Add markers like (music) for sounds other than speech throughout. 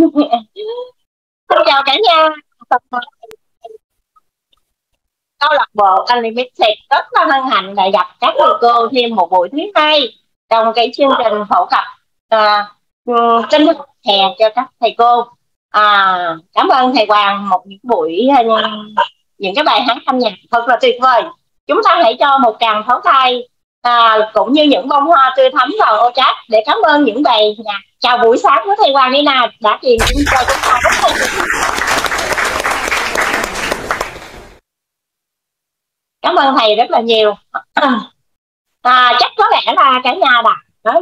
xin chào cả nhà. Câu lạc bộ Unlimited rất là hân hạnh đã gặp các thầy cô thêm một buổi thứ hai trong cái chương trình phổ cập à, ừ, tranh thức hè cho các thầy cô. À, cảm ơn thầy Hoàng một những buổi à, những cái bài hát âm nhạc thật là tuyệt vời. Chúng ta hãy cho một tràng pháo tay à, cũng như những bông hoa tươi thắm vào ô chát để cảm ơn những bài nhạc chào buổi sáng của thầy Hoàng Nina đã truyền cho chúng ta. Rất cảm ơn thầy rất là nhiều. À, chắc có lẽ là cả nhà đã ừ,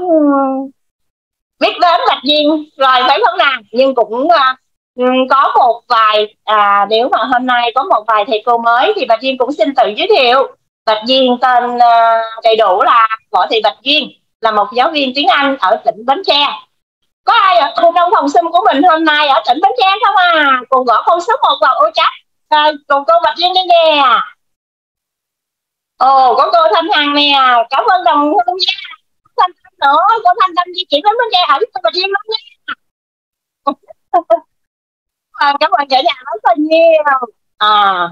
biết đến bạch duyên rồi phải không nào? Nhưng cũng uh, có một vài à, nếu mà hôm nay có một vài thầy cô mới thì bạch duyên cũng xin tự giới thiệu bạch duyên tên ờ, đầy đủ là võ thị bạch duyên là một giáo viên tiếng anh ở tỉnh bến tre. Có ai ở trong phòng sim của mình hôm nay ở tỉnh bến tre không à? Cùng gõ con số một vào ô chắc à, cùng cô bạch duyên đi nè à? ồ có cô thanh hằng nè. Cảm ơn đồng hương nha. Thanh thanh nữa cô thanh thanh di chuyển đến bến tre ở cô bạch duyên lắm nha. (laughs) À, cảm ơn cả nhà rất là nhiều. À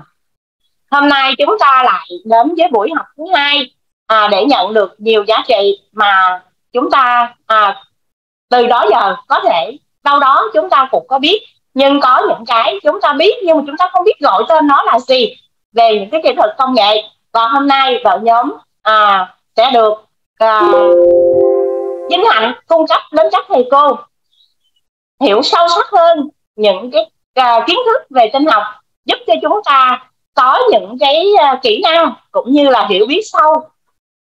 hôm nay chúng ta lại đến với buổi học thứ hai à, để nhận được nhiều giá trị mà chúng ta à, từ đó giờ có thể đâu đó chúng ta cũng có biết. Nhưng có những cái chúng ta biết nhưng mà chúng ta không biết gọi tên nó là gì về những cái kỹ thuật công nghệ. Và hôm nay đội nhóm à, sẽ được à, vinh hạnh cung cấp đến các thầy cô hiểu sâu sắc hơn những cái à, kiến thức về tinh học giúp cho chúng ta có những cái uh, kỹ năng cũng như là hiểu biết sâu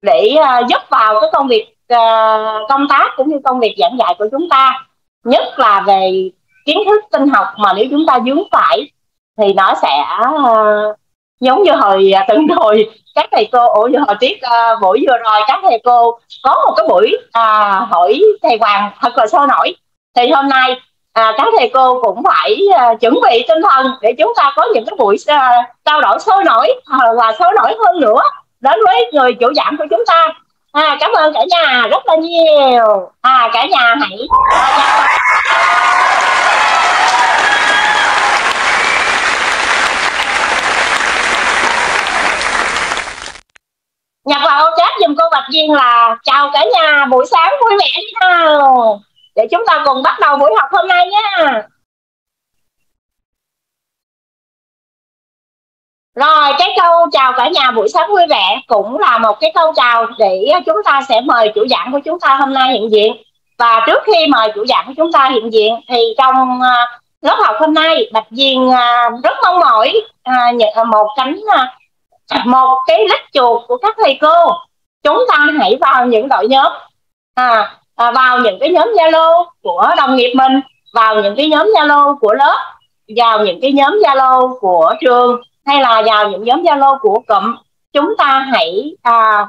để uh, giúp vào cái công việc uh, công tác cũng như công việc giảng dạy của chúng ta. Nhất là về kiến thức tinh học mà nếu chúng ta dướng phải thì nó sẽ uh, giống như hồi từng (laughs) rồi các thầy cô ủa như hồi tiết uh, buổi vừa rồi các thầy cô có một cái buổi uh, hỏi thầy Hoàng thật là sôi nổi. Thì hôm nay à, các thầy cô cũng phải à, chuẩn bị tinh thần để chúng ta có những cái buổi à, trao đổi sôi nổi và sôi nổi hơn nữa đến với người chủ giảng của chúng ta. À, cảm ơn cả nhà rất là nhiều. À, cả nhà hãy nhập vào chat dùm cô Bạch viên là chào cả nhà buổi sáng vui vẻ đi nào để chúng ta cùng bắt đầu buổi học hôm nay nha Rồi cái câu chào cả nhà buổi sáng vui vẻ cũng là một cái câu chào để chúng ta sẽ mời chủ giảng của chúng ta hôm nay hiện diện. Và trước khi mời chủ giảng của chúng ta hiện diện thì trong à, lớp học hôm nay Bạch Diên à, rất mong mỏi à, nhận một cánh một cái lách chuột của các thầy cô. Chúng ta hãy vào những đội nhóm à, à, vào những cái nhóm Zalo của đồng nghiệp mình vào những cái nhóm Zalo của lớp vào những cái nhóm Zalo của trường hay là vào những nhóm Zalo của cụm chúng ta hãy à,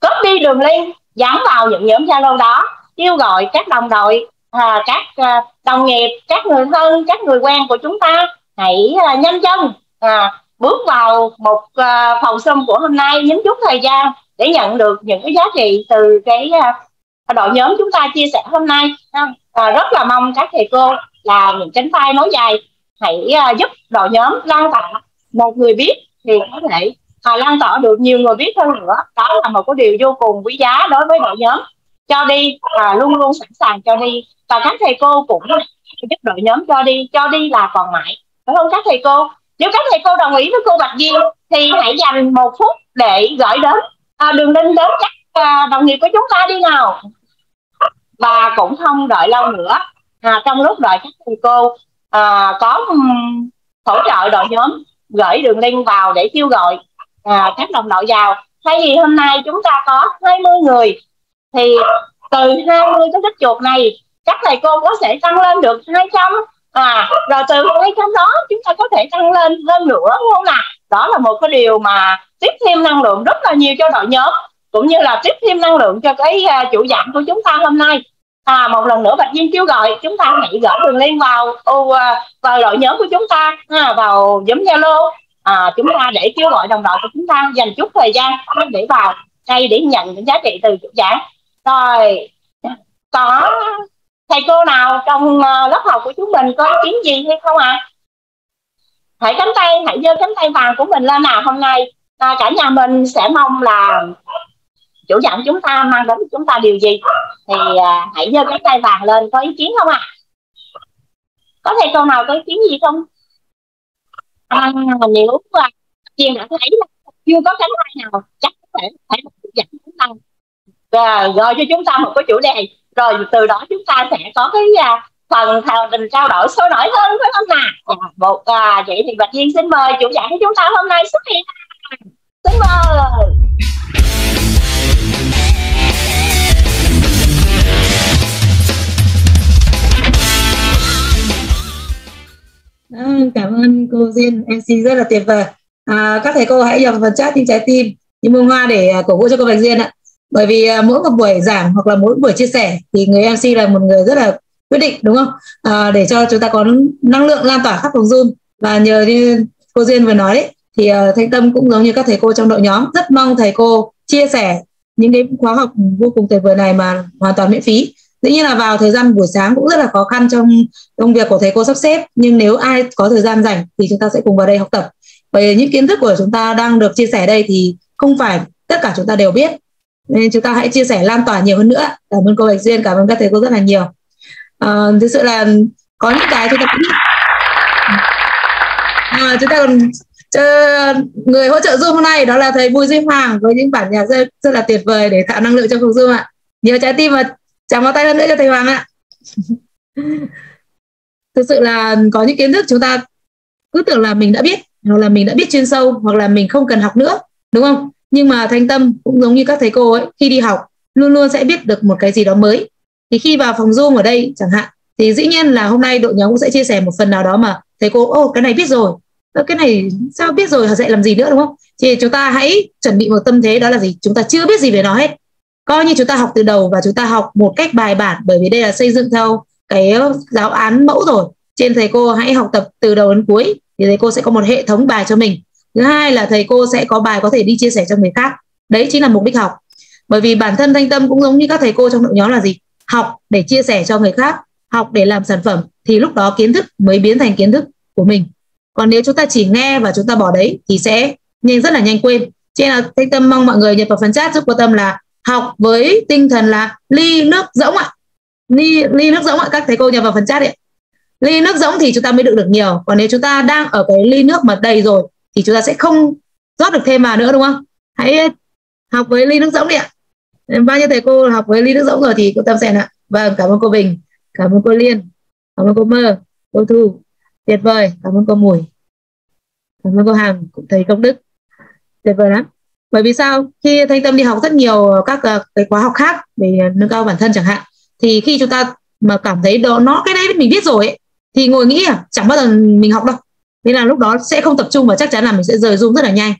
copy đường link dán vào những nhóm Zalo đó kêu gọi các đồng đội à, các à, đồng nghiệp các người thân các người quen của chúng ta hãy à, nhanh chân à, bước vào một à, phòng xâm của hôm nay nhấn chút thời gian để nhận được những cái giá trị từ cái à, đội nhóm chúng ta chia sẻ hôm nay à, rất là mong các thầy cô là những cánh tay nối dài. Hãy uh, giúp đội nhóm lan tỏa. Một người biết thì có thể à lan tỏa được nhiều người biết hơn nữa. Đó là một cái điều vô cùng quý giá đối với đội nhóm. Cho đi à, luôn luôn sẵn sàng cho đi. Và các thầy cô cũng giúp đội nhóm cho đi. Cho đi là còn mãi. Phải không các thầy cô. Nếu các thầy cô đồng ý với cô Bạch Duyên thì hãy dành một phút để gửi đến à, đường link đến các Ờ, đồng nghiệp của chúng ta đi nào. Và cũng không đợi lâu nữa. À, trong lúc đợi các thầy cô à, có um, hỗ trợ đội nhóm gửi đường link vào để kêu gọi à, các đồng đội vào. Thay vì hôm nay chúng ta có 20 người thì từ 20 cái tích chuột này các thầy cô có thể tăng lên được 200 à rồi từ 200 đó chúng ta có thể tăng lên hơn nữa đúng không nào? Đó là một cái điều mà tiếp thêm năng lượng rất là nhiều cho đội nhóm cũng như là tiếp thêm năng lượng cho cái uh, chủ giảng của chúng ta hôm nay. À một lần nữa bạch viên kêu gọi chúng ta hãy gửi đường link vào uh, vào đội nhóm của chúng ta à, vào nhóm zalo à, chúng ta để kêu gọi đồng đội của chúng ta dành chút thời gian để vào đây để nhận những giá trị từ chủ giảng rồi có thầy cô nào trong uh, lớp học của chúng mình có ý kiến gì hay không ạ? À? hãy cánh tay hãy giơ cánh tay vàng của mình lên nào hôm nay. À, cả nhà mình sẽ mong là chủ giảng chúng ta mang đến chúng ta điều gì? Thì à, hãy giơ cái tay vàng lên có ý kiến không ạ? À? có thầy câu nào có ý kiến gì không? À, nếu mà chiên đã thấy là chưa có cánh tay nào chắc có thể phải chủ giảng chúng ta. À, gọi cho chúng ta một cái chủ đề. Rồi từ đó chúng ta sẽ có cái à, phần thảo đình trao đổi sôi nổi hơn phải không nào à, dạ, một à, vậy thì bạch duyên xin mời chủ giảng của chúng ta hôm nay xuất hiện. Xin mời! Cảm ơn cô Duyên MC rất là tuyệt vời. À, các thầy cô hãy dòng phần chat những trái tim những bông hoa để à, cổ vũ cho cô Bạch Duyên ạ. Bởi vì à, mỗi một buổi giảng hoặc là mỗi buổi chia sẻ thì người MC là một người rất là quyết định đúng không? À, để cho chúng ta có năng lượng lan tỏa khắp phòng zoom. Và nhờ như cô duyên vừa nói đấy thì uh, thanh tâm cũng giống như các thầy cô trong đội nhóm rất mong thầy cô chia sẻ những cái khóa học vô cùng tuyệt vời này mà hoàn toàn miễn phí dĩ nhiên là vào thời gian buổi sáng cũng rất là khó khăn trong công việc của thầy cô sắp xếp nhưng nếu ai có thời gian rảnh thì chúng ta sẽ cùng vào đây học tập. Bởi những kiến thức của chúng ta đang được chia sẻ đây thì không phải tất cả chúng ta đều biết. Nên chúng ta hãy chia sẻ lan tỏa nhiều hơn nữa cảm ơn cô bạch duyên cảm ơn các thầy cô rất là nhiều. À, thực sự là có những cái chúng ta cũng à, chúng ta còn người hỗ trợ zoom hôm nay đó là thầy bùi duy hoàng với những bản nhạc rất, rất là tuyệt vời để tạo năng lượng cho phòng zoom ạ. Nhiều trái tim và chào vào tay hơn nữa cho thầy hoàng ạ. (laughs) Thực sự là có những kiến thức chúng ta cứ tưởng là mình đã biết, hoặc là mình đã biết chuyên sâu, hoặc là mình không cần học nữa, đúng không? Nhưng mà thanh tâm cũng giống như các thầy cô ấy, khi đi học, luôn luôn sẽ biết được một cái gì đó mới. Thì khi vào phòng zoom ở đây chẳng hạn, thì dĩ nhiên là hôm nay đội nhóm cũng sẽ chia sẻ một phần nào đó mà thầy cô, ô, cái này biết rồi. Cái này sao biết rồi họ sẽ làm gì nữa đúng không? Thì chúng ta hãy chuẩn bị một tâm thế đó là gì? Chúng ta chưa biết gì về nó hết coi như chúng ta học từ đầu và chúng ta học một cách bài bản, bởi vì đây là xây dựng theo cái ờ, giáo án mẫu rồi. Trên thầy cô hãy học tập từ đầu đến cuối thì thầy cô sẽ có một hệ thống bài cho mình. Thứ hai là thầy cô sẽ có bài có thể đi chia sẻ cho người khác. Đấy chính là mục đích học. Bởi vì bản thân thanh tâm cũng giống như các thầy cô trong đội nhóm là gì? Học để chia sẻ cho người khác, học để làm sản phẩm thì lúc đó kiến thức mới biến thành kiến thức của mình. Còn nếu chúng ta chỉ nghe và chúng ta bỏ đấy thì sẽ nhanh, rất là nhanh quên. Cho nên là thanh tâm mong mọi người nhập vào phần chat giúp cô tâm là học với tinh thần là ly nước rỗng ạ. Ly ly nước rỗng ạ, các thầy cô nhập vào phần chat ạ. Ly nước rỗng thì chúng ta mới đựng được nhiều. Còn nếu chúng ta đang ở cái ly nước mà đầy rồi, thì chúng ta sẽ không rót được thêm vào nữa, đúng không? Hãy ờ, học với ly nước rỗng đi ạ. Bao nhiêu thầy cô học với ly nước rỗng rồi thì cô tâm sẽ ạ. Vâng cảm ơn cô bình, cảm ơn cô liên, cảm ơn cô mơ, cô thu. Tuyệt vời, cảm ơn cô mùi. Cảm ơn cô hằng thầy công đức. Tuyệt vời lắm bởi vì sao? Khi thanh tâm đi học rất nhiều các uh, cái khóa học khác để nâng cao bản thân chẳng hạn thì khi chúng ta mà cảm thấy đó nó cái đấy mình biết rồi ấy, thì ngồi nghĩ à chẳng bao giờ mình học đâu. Nên là lúc đó sẽ không tập trung và chắc chắn là mình sẽ rời zoom rất là nhanh.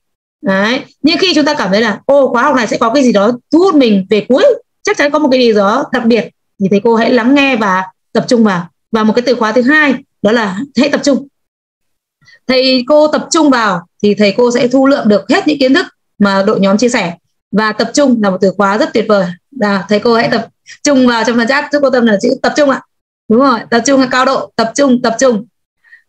Đấy. Nhưng khi chúng ta cảm thấy là ô khóa học này sẽ có cái gì đó thu hút mình về cuối chắc chắn có một cái gì đó đặc biệt thì thầy cô hãy lắng nghe và tập trung vào. Và một cái từ khóa thứ hai đó là hãy tập trung. Thầy cô tập trung vào thì thầy cô sẽ thu lượm được hết những kiến thức mà đội nhóm chia sẻ. Và tập trung là một từ khóa rất tuyệt vời. À, thầy cô hãy tập trung vào trong phần chat giúp cô tâm là chữ tập trung ạ. Đúng rồi tập trung là cao độ tập trung tập trung.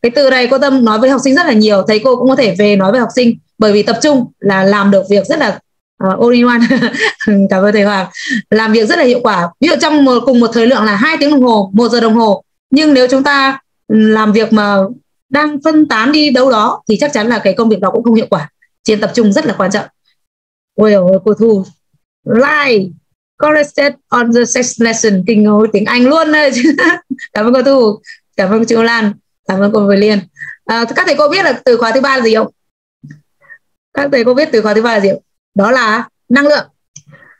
Cái từ này cô tâm nói với học sinh rất là nhiều thầy cô cũng có thể về nói với học sinh bởi vì tập trung là làm được việc rất là uh, all in one. (laughs) Cảm ơn thầy Hoàng. Làm việc rất là hiệu quả. Ví dụ trong một cùng một thời lượng là hai tiếng đồng hồ một giờ đồng hồ. Nhưng nếu chúng ta làm việc mà đang phân tán đi đâu đó thì chắc chắn là cái công việc đó cũng không hiệu quả. Trên tập trung rất là quan trọng ôi ôi cô thu. Like corrected on the sex lesson kinh ngồi tiếng anh luôn đấy. (laughs) Cảm ơn cô thu. Cảm ơn chị lan. Cảm ơn cô Vy Liên. À, các thầy cô biết là từ khóa thứ ba là gì không? Các thầy cô biết từ khóa thứ ba là gì không? Đó là năng lượng.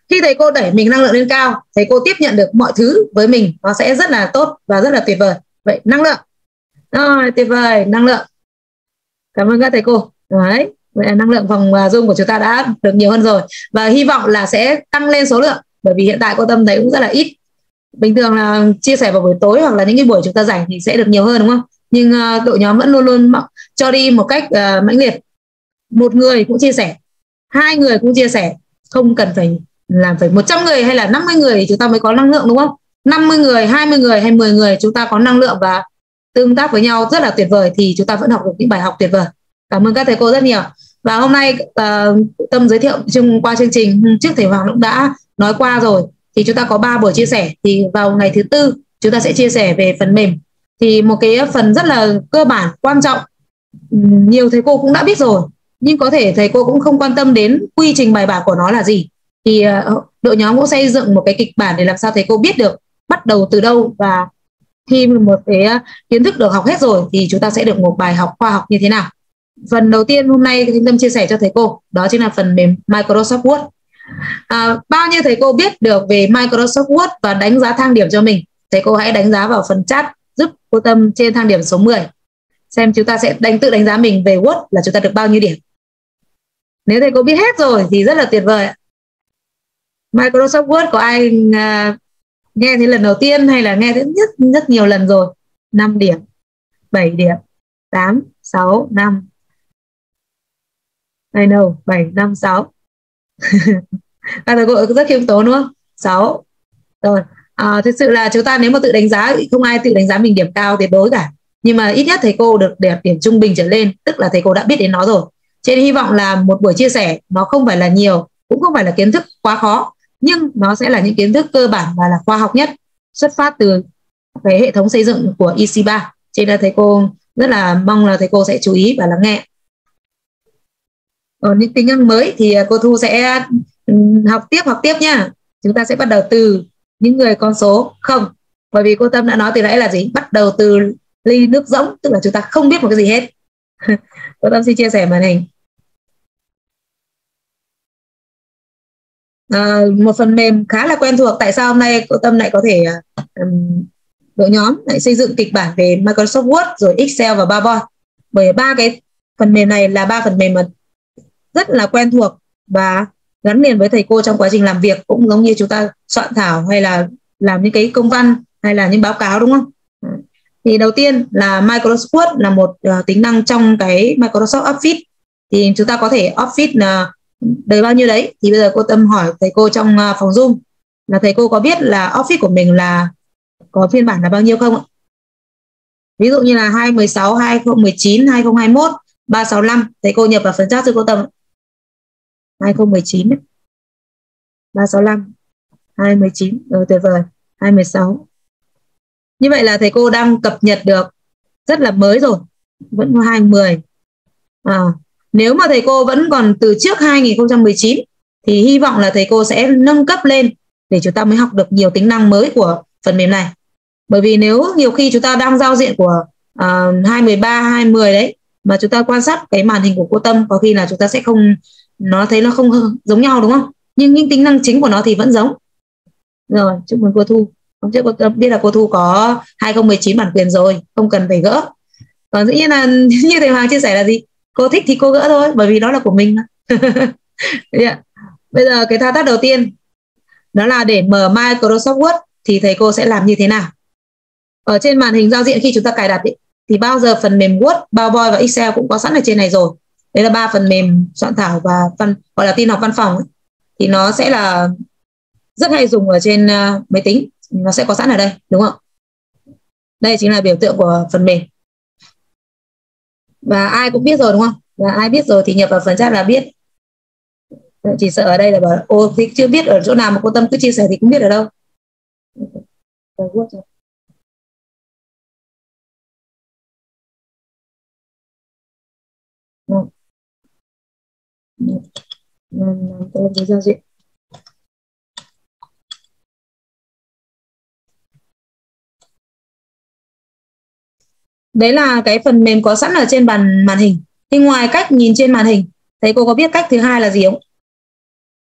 Khi thầy cô đẩy mình năng lượng lên cao thầy cô tiếp nhận được mọi thứ với mình. Nó sẽ rất là tốt và rất là tuyệt vời. Vậy năng lượng. Rồi tuyệt vời. Năng lượng. Cảm ơn các thầy cô. Đấy năng lượng phòng à, dung của chúng ta đã được nhiều hơn rồi. Và hy vọng là sẽ tăng lên số lượng bởi vì hiện tại cô tâm thấy cũng rất là ít. Bình thường là chia sẻ vào buổi tối hoặc là những cái buổi chúng ta rảnh thì sẽ được nhiều hơn đúng không? Nhưng uh, đội nhóm vẫn luôn luôn cho đi một cách uh, mãnh liệt. Một người cũng chia sẻ hai người cũng chia sẻ. Không cần phải làm phải 100 người hay là 50 người thì chúng ta mới có năng lượng đúng không? 50 người 20 người hay 10 người chúng ta có năng lượng và tương tác với nhau rất là tuyệt vời thì chúng ta vẫn học được những bài học tuyệt vời. Cảm ơn các thầy cô rất nhiều và hôm nay uh, tâm giới thiệu chung qua chương trình. Trước thầy hoàng cũng đã nói qua rồi. Thì chúng ta có ba buổi chia sẻ. Thì vào ngày thứ tư chúng ta sẽ chia sẻ về phần mềm. Thì một cái phần rất là cơ bản quan trọng. Nhiều thầy cô cũng đã biết rồi. Nhưng có thể thầy cô cũng không quan tâm đến quy trình bài bản của nó là gì. Thì uh, đội nhóm cũng xây dựng một cái kịch bản để làm sao thầy cô biết được bắt đầu từ đâu. Và khi một cái kiến thức được học hết rồi thì chúng ta sẽ được một bài học khoa học như thế nào phần đầu tiên hôm nay Thanh Tâm chia sẻ cho thầy cô. Đó chính là phần mềm Microsoft Word. À, bao nhiêu thầy cô biết được về Microsoft Word và đánh giá thang điểm cho mình? Thầy cô hãy đánh giá vào phần chat giúp cô Tâm trên thang điểm số 10 xem chúng ta sẽ đánh tự đánh giá mình về Word là chúng ta được bao nhiêu điểm. Nếu thầy cô biết hết rồi thì rất là tuyệt vời Microsoft Word có ai uh, nghe thấy lần đầu tiên hay là nghe thấy rất rất nhiều lần rồi? 5 điểm 7 điểm 8 6 5 I know 7 5 6 Các thầy cô rất khiêm tốn đúng không? 6 rồi à, thực sự là chúng ta nếu mà tự đánh giá không ai tự đánh giá mình điểm cao tuyệt đối cả. Nhưng mà ít nhất thầy cô được đẹp điểm trung bình trở lên tức là thầy cô đã biết đến nó rồi. Trên hy vọng là một buổi chia sẻ nó không phải là nhiều cũng không phải là kiến thức quá khó nhưng nó sẽ là những kiến thức cơ bản và là khoa học nhất xuất phát từ cái hệ thống xây dựng của EC3 trên là thầy cô rất là mong là thầy cô sẽ chú ý và lắng nghe còn những tính năng mới thì à, cô Thu sẽ ừ, học tiếp học tiếp nha chúng ta sẽ bắt đầu từ những người con số không. Bởi vì cô Tâm đã nói từ nãy là gì? Bắt đầu từ ly nước rỗng tức là chúng ta không biết một cái gì hết. (laughs) Cô Tâm xin chia sẻ màn hình. À, một phần mềm khá là quen thuộc. Tại sao hôm nay cô Tâm lại có thể um, đội nhóm lại xây dựng kịch bản về Microsoft Word rồi Excel và PowerPoint? Bởi ba cái phần mềm này là ba phần mềm mà rất là quen thuộc và gắn liền với thầy cô trong quá trình làm việc cũng giống như chúng ta soạn thảo hay là làm những cái công văn hay là những báo cáo đúng không? Ừ. Thì đầu tiên là Microsoft Word là một uh, tính năng trong cái Microsoft Office. Thì chúng ta có thể Office ờ, là đầy bao nhiêu đấy? Thì bây giờ cô Tâm hỏi thầy cô trong uh, phòng Zoom là thầy cô có biết là Office của mình là có phiên bản là bao nhiêu không ạ? Ví dụ như là 2016, 2019, 2021, 365 thầy cô nhập vào phần chat cho cô Tâm 2019 đấy, 365 2019 rồi tuyệt vời 2016 như vậy là thầy cô đang cập nhật được rất là mới rồi vẫn có 2010 à, nếu mà thầy cô vẫn còn từ trước 2019 thì hy vọng là thầy cô sẽ nâng cấp lên để chúng ta mới học được nhiều tính năng mới của phần mềm này. Bởi vì nếu nhiều khi chúng ta đang giao diện của uh, 213 210 đấy mà chúng ta quan sát cái màn hình của cô Tâm có khi là chúng ta sẽ không nó thấy nó không giống nhau đúng không? Nhưng những tính năng chính của nó thì vẫn giống. Rồi chúc mừng cô Thu. Hôm trước cô biết là cô Thu có 2019 bản quyền rồi không cần phải gỡ. Còn dĩ nhiên là (laughs) như thầy Hoàng chia sẻ là gì? Cô thích thì cô gỡ thôi bởi vì đó là của mình yeah. (laughs) Dạ. bây giờ cái thao tác đầu tiên đó là để mở Microsoft Word thì thầy cô sẽ làm như thế nào? Ở trên màn hình giao diện khi chúng ta cài đặt ý, thì bao giờ phần mềm Word, PowerPoint và Excel cũng có sẵn ở trên này rồi đấy là ba phần mềm soạn thảo và văn gọi là tin học văn phòng ấy. thì nó sẽ là rất hay dùng ở trên uh, máy tính. Nó sẽ có sẵn ở đây đúng không? Đây chính là biểu tượng của phần mềm. Và ai cũng biết rồi đúng không? Và ai biết rồi thì nhập vào phần chat là biết. Chỉ sợ ở đây là bảo ô thì chưa biết ở chỗ nào mà cô tâm cứ chia sẻ thì cũng biết ở đâu. Làm quen với giao diện đấy là cái phần mềm có sẵn ở trên bàn, màn hình. Thì ngoài cách nhìn trên màn hình thầy cô có biết cách thứ hai là gì không?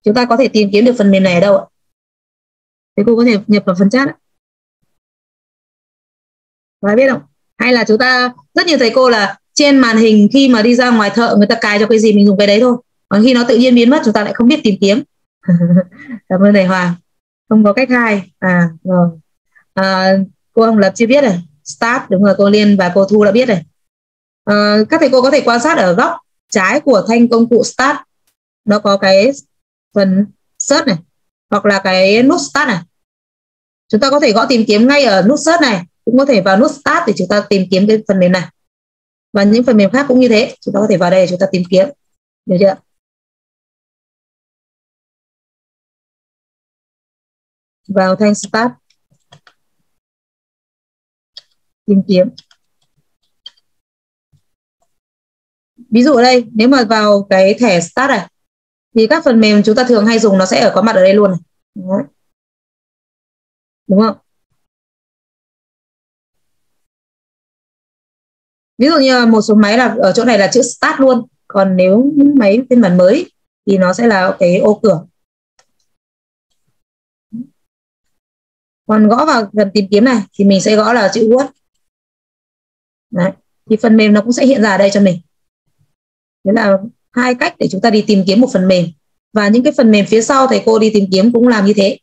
Chúng ta có thể tìm kiếm được phần mềm này ở đâu ạ? Thầy cô có thể nhập vào phần chat ạ. Có biết không? Hay là chúng ta, rất nhiều thầy cô là trên màn hình khi mà đi ra ngoài thợ, người ta cài cho cái gì mình dùng cái đấy thôi còn khi nó tự nhiên biến mất chúng ta lại không biết tìm kiếm. (laughs) Cảm ơn thầy Hoàng. Không có cách hai. À rồi. À, cô Hồng Lập chưa biết rồi start đúng rồi cô Liên và cô Thu đã biết rồi à, các thầy cô có thể quan sát ở góc trái của thanh công cụ start. Nó có cái phần search này hoặc là cái nút start này. Chúng ta có thể gõ tìm kiếm ngay ở nút search này cũng có thể vào nút start để chúng ta tìm kiếm cái phần mềm này. Và những phần mềm khác cũng như thế chúng ta có thể vào đây để chúng ta tìm kiếm. Được chưa vào thanh start. Tìm kiếm. Ví dụ ở đây, nếu mà vào cái thẻ start này thì các phần mềm chúng ta thường hay dùng nó sẽ ở có mặt ở đây luôn này. Đấy. đúng không? Ví dụ như một số máy là ở chỗ này là chữ start luôn. Còn nếu những máy phiên bản mới thì nó sẽ là cái ô cửa. Còn gõ vào phần tìm kiếm này thì mình sẽ gõ là chữ word. Đấy. thì phần mềm nó cũng sẽ hiện ra ở đây cho mình. Thế là hai cách để chúng ta đi tìm kiếm một phần mềm. Và những cái phần mềm phía sau thầy cô đi tìm kiếm cũng làm như thế.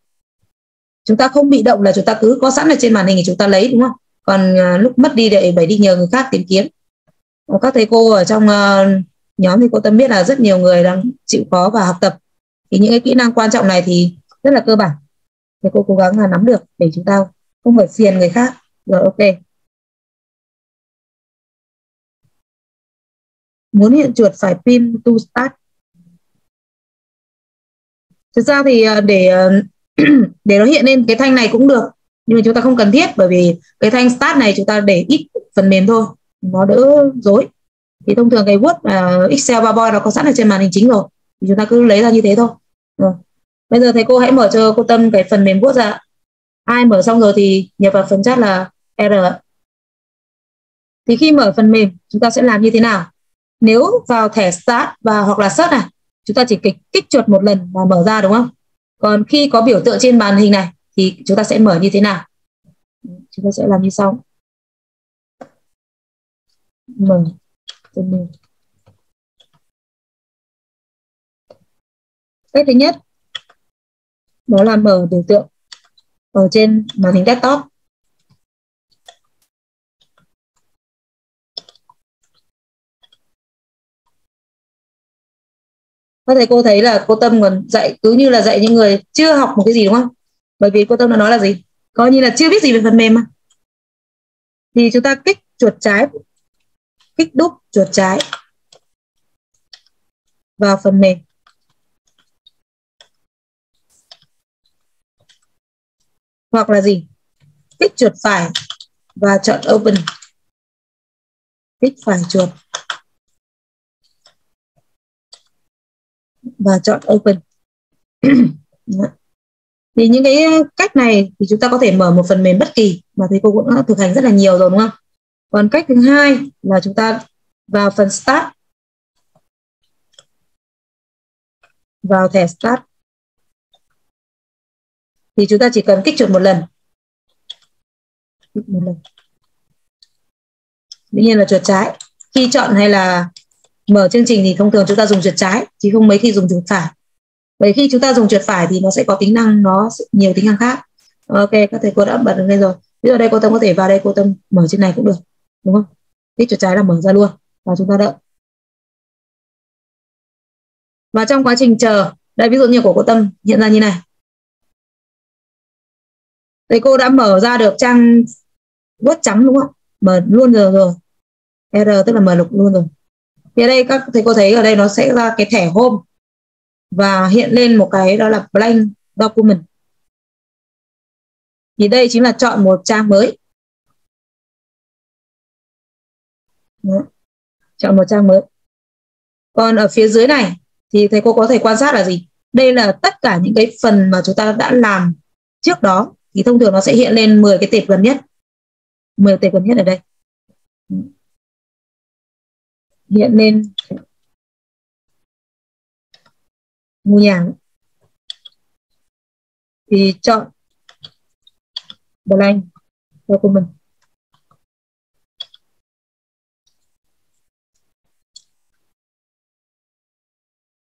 Chúng ta không bị động là chúng ta cứ có sẵn ở trên màn hình thì chúng ta lấy đúng không? Còn uh, lúc mất đi để phải đi nhờ người khác tìm kiếm. Các thầy cô ở trong uh, nhóm thì cô tâm biết là rất nhiều người đang chịu khó và học tập. Thì những cái kỹ năng quan trọng này thì rất là cơ bản thì cô cố gắng là nắm được để chúng ta không phải phiền người khác. Rồi ok. Muốn hiện chuột phải pin to start. Thực ra thì à, để à, (clears throat) để nó hiện lên cái thanh này cũng được. Nhưng mà chúng ta không cần thiết bởi vì cái thanh start này chúng ta để ít phần mềm thôi. Nó đỡ dối thì thông thường cái Word uh, Excel PowerPoint nó có sẵn ở trên màn hình chính rồi. Thì chúng ta cứ lấy ra như thế thôi. Rồi bây giờ thầy cô hãy mở cho cô Tâm cái phần mềm Word ra ai mở xong rồi thì nhập vào phần chat là R thì khi mở phần mềm, chúng ta sẽ làm như thế nào? Nếu vào thẻ start và hoặc là search này, chúng ta chỉ kích kích chuột một lần và mở ra, đúng không? Còn khi có biểu tượng trên màn hình này thì chúng ta sẽ mở như thế nào? Chúng ta sẽ làm như sau. Mở phần mềm. Cách thứ nhất đó là mở biểu tượng ở trên màn hình desktop. Các thầy cô thấy là cô tâm còn dạy, cứ như là dạy những người chưa học một cái gì đúng không? Bởi vì cô tâm đã nói là gì? Coi như là chưa biết gì về phần mềm mà. Thì chúng ta kích chuột trái, kích đúc chuột trái vào phần mềm. Hoặc là gì? Kích chuột phải và chọn open. Kích phải chuột và chọn open. (clears throat) Thì những cái cách này thì chúng ta có thể mở một phần mềm bất kỳ mà thầy cô cũng đã thực hành rất là nhiều rồi, đúng không? Còn cách thứ hai là chúng ta vào phần start. Vào thẻ start thì chúng ta chỉ cần kích chuột một lần. Một lần. Dĩ nhiên là chuột trái. Khi chọn hay là mở chương trình thì thông thường chúng ta dùng chuột trái, chứ không mấy khi dùng chuột phải. Bởi khi chúng ta dùng chuột phải thì nó sẽ có tính năng, nó nhiều tính năng khác. Ok, các thầy cô đã bật được lên rồi. Bây giờ đây cô tâm có thể vào đây, cô tâm mở trên này cũng được, đúng không? Kích chuột trái là mở ra luôn. Và chúng ta đợi. Và trong quá trình chờ, đây ví dụ như của cô tâm hiện ra như này thầy cô đã mở ra được trang word trắng đúng không mở luôn rồi rồi. R tức là mở lục luôn rồi. Thì ở đây các thầy cô thấy ở đây nó sẽ ra cái thẻ home. Và hiện lên một cái đó là blank document. Thì đây chính là chọn một trang mới. Đó. chọn một trang mới. Còn ở phía dưới này, thì thầy cô có thể quan sát là gì? Đây là tất cả những cái phần mà chúng ta đã làm trước đó thì thông thường nó sẽ hiện lên 10 cái tệp gần nhất. 10 tệp gần nhất ở đây. Hiện lên ngôi nhà. Thì chọn blank document.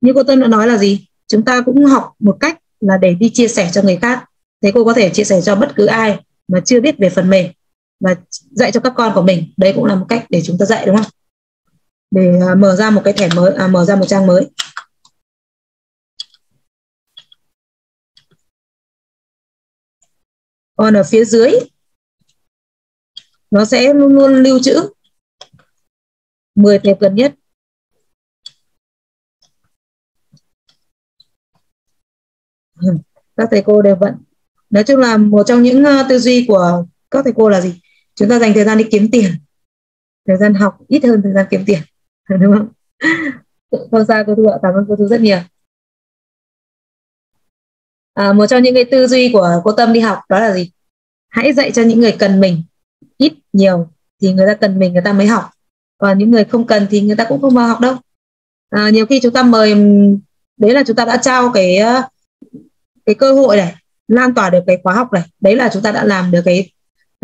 Như cô Tân đã nói là gì? Chúng ta cũng học một cách là để đi chia sẻ cho người khác thế cô có thể chia sẻ cho bất cứ ai mà chưa biết về phần mềm và dạy cho các con của mình. Đây cũng là một cách để chúng ta dạy đúng không? Để à, mở ra một cái thẻ mới à, mở ra một trang mới. Còn ở phía dưới nó sẽ luôn luôn lưu trữ 10 thẻ gần nhất. Các thầy cô đều vẫn nói chung là một trong những uh, tư duy của các thầy cô là gì? Chúng ta dành thời gian đi kiếm tiền. Thời gian học ít hơn thời gian kiếm tiền. (laughs) Đúng không? Không sao cô thu ạ. Cảm ơn cô thu rất nhiều. À, một trong những cái tư duy của cô tâm đi học đó là gì? Hãy dạy cho những người cần mình ít nhiều thì người ta cần mình người ta mới học. Còn những người không cần thì người ta cũng không vào học đâu. À, nhiều khi chúng ta mời đấy là chúng ta đã trao cái ờ, cái cơ hội này lan tỏa được cái khóa học này. Đấy là chúng ta đã làm được cái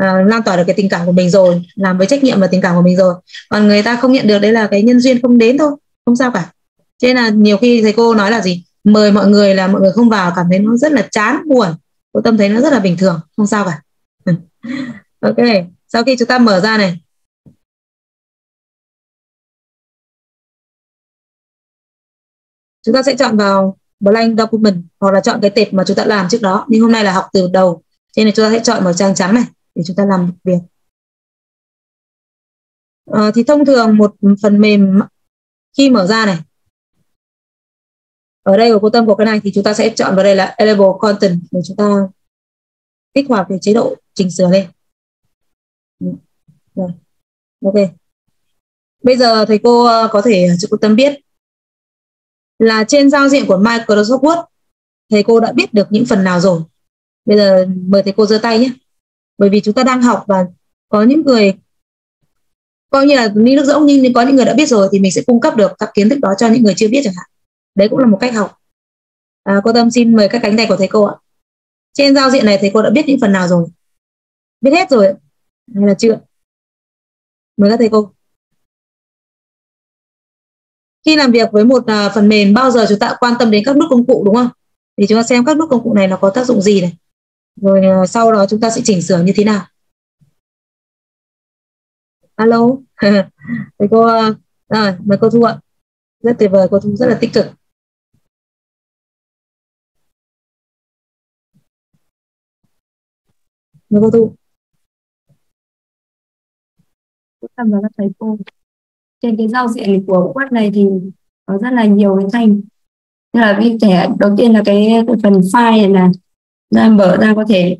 uh, lan tỏa được cái tình cảm của mình rồi làm với trách nhiệm và tình cảm của mình rồi. Còn người ta không nhận được đấy là cái nhân duyên không đến thôi không sao cả. Cho nên là nhiều khi thầy cô nói là gì? Mời mọi người là mọi người không vào cảm thấy nó rất là chán buồn. Cô tâm thấy nó rất là bình thường không sao cả. (laughs) Ok sau khi chúng ta mở ra này. Chúng ta sẽ chọn vào blank document hoặc là chọn cái tệp mà chúng ta làm trước đó. Nhưng hôm nay là học từ đầu cho nên chúng ta sẽ chọn một trang trắng này để chúng ta làm việc. À, thì thông thường một phần mềm khi mở ra này ở đây của cô tâm của cái này thì chúng ta sẽ chọn vào đây là enable content để chúng ta kích hoạt về chế độ chỉnh sửa lên. Rồi ok. Bây giờ thầy cô ờ, có thể cho cô tâm biết là trên giao diện của Microsoft Word. Thầy cô đã biết được những phần nào rồi. Bây giờ mời thầy cô giơ tay nhé. Bởi vì chúng ta đang học và có những người coi như là ni nước rỗng nhưng có những người đã biết rồi thì mình sẽ cung cấp được các kiến thức đó cho những người chưa biết chẳng hạn. Đấy cũng là một cách học. À, cô tâm xin mời các cánh tay của thầy cô ạ. Trên giao diện này thầy cô đã biết những phần nào rồi? Biết hết rồi hay là chưa? Mời các thầy cô khi làm việc với một uh, phần mềm bao giờ chúng ta quan tâm đến các nút công cụ đúng không? Thì chúng ta xem các nút công cụ này nó có tác dụng gì này. Rồi uh, sau đó chúng ta sẽ chỉnh sửa như thế nào. Alo? (laughs) Thầy cô uh, à, mời cô thu ạ. Rất tuyệt vời cô thu rất là tích cực. Mời cô thu. Cảm ơn các thầy cô trên cái giao diện của web này thì có rất là nhiều cái thanh. Như là cái thẻ đầu tiên là cái, phần file này là ra mở ra có thể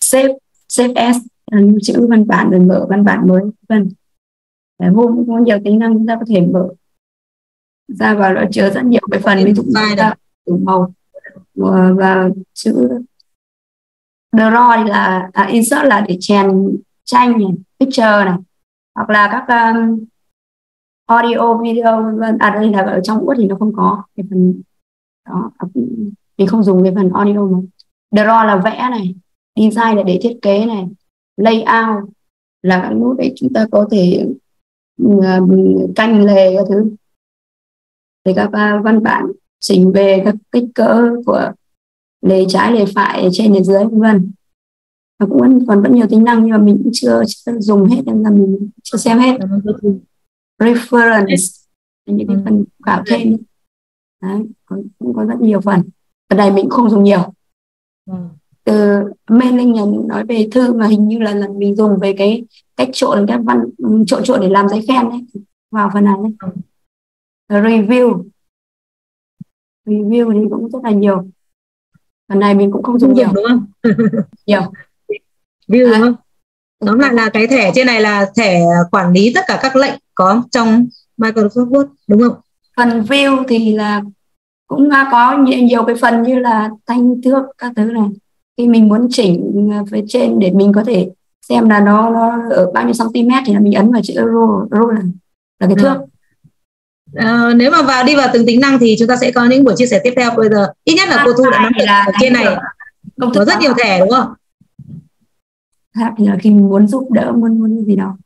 save save as lưu trữ văn bản rồi mở văn bản mới vân hôm có nhiều tính năng chúng ta có thể mở ra vào nó chứa rất nhiều cái phần ví dụ như là màu và chữ draw là à, insert là để chèn tranh này, picture này hoặc là các um, audio video vân à đây là ở trong uất thì nó không có. Cái phần đó à, mình không dùng cái phần audio mà. Draw là vẽ này design là để thiết kế này layout là các nút để chúng ta có thể ừ, à, canh lề các thứ. Để các à, văn bản chỉnh về các kích cỡ của lề trái lề phải trên lề dưới vân vân. Nó cũng còn vẫn nhiều tính năng nhưng mà mình cũng chưa, chưa dùng hết nên là mình chưa xem hết reference. Những cái ừ. phần bảo thêm. Đấy cũng có rất nhiều phần. Phần này mình không dùng nhiều. Ừ. từ mailing là nói về thư mà hình như là, là mình dùng về cái cách trộn các văn trộn trộn để làm giấy khen đấy. Vào phần này đấy. Ừ. review. Review thì cũng rất là nhiều. Phần này mình cũng không dùng nhiều đúng không? Nhiều. (laughs) View đúng không tóm lại là cái thẻ trên này là thẻ quản lý tất cả các lệnh có trong Microsoft Word đúng không? Phần view thì là cũng có nhiều, nhiều cái phần như là thanh thước các thứ này. Khi mình muốn chỉnh phía trên để mình có thể xem là nó, nó ở bao nhiêu cm thì là mình ấn vào chữ roll roll là, là cái thước. À. À, nếu mà vào đi vào từng tính năng thì chúng ta sẽ có những buổi chia sẻ tiếp theo. Bây giờ ít nhất là cô thu đã nắm được ở trên này có rất nhiều thẻ đúng không thì là khi muốn giúp đỡ muốn muốn gì đó.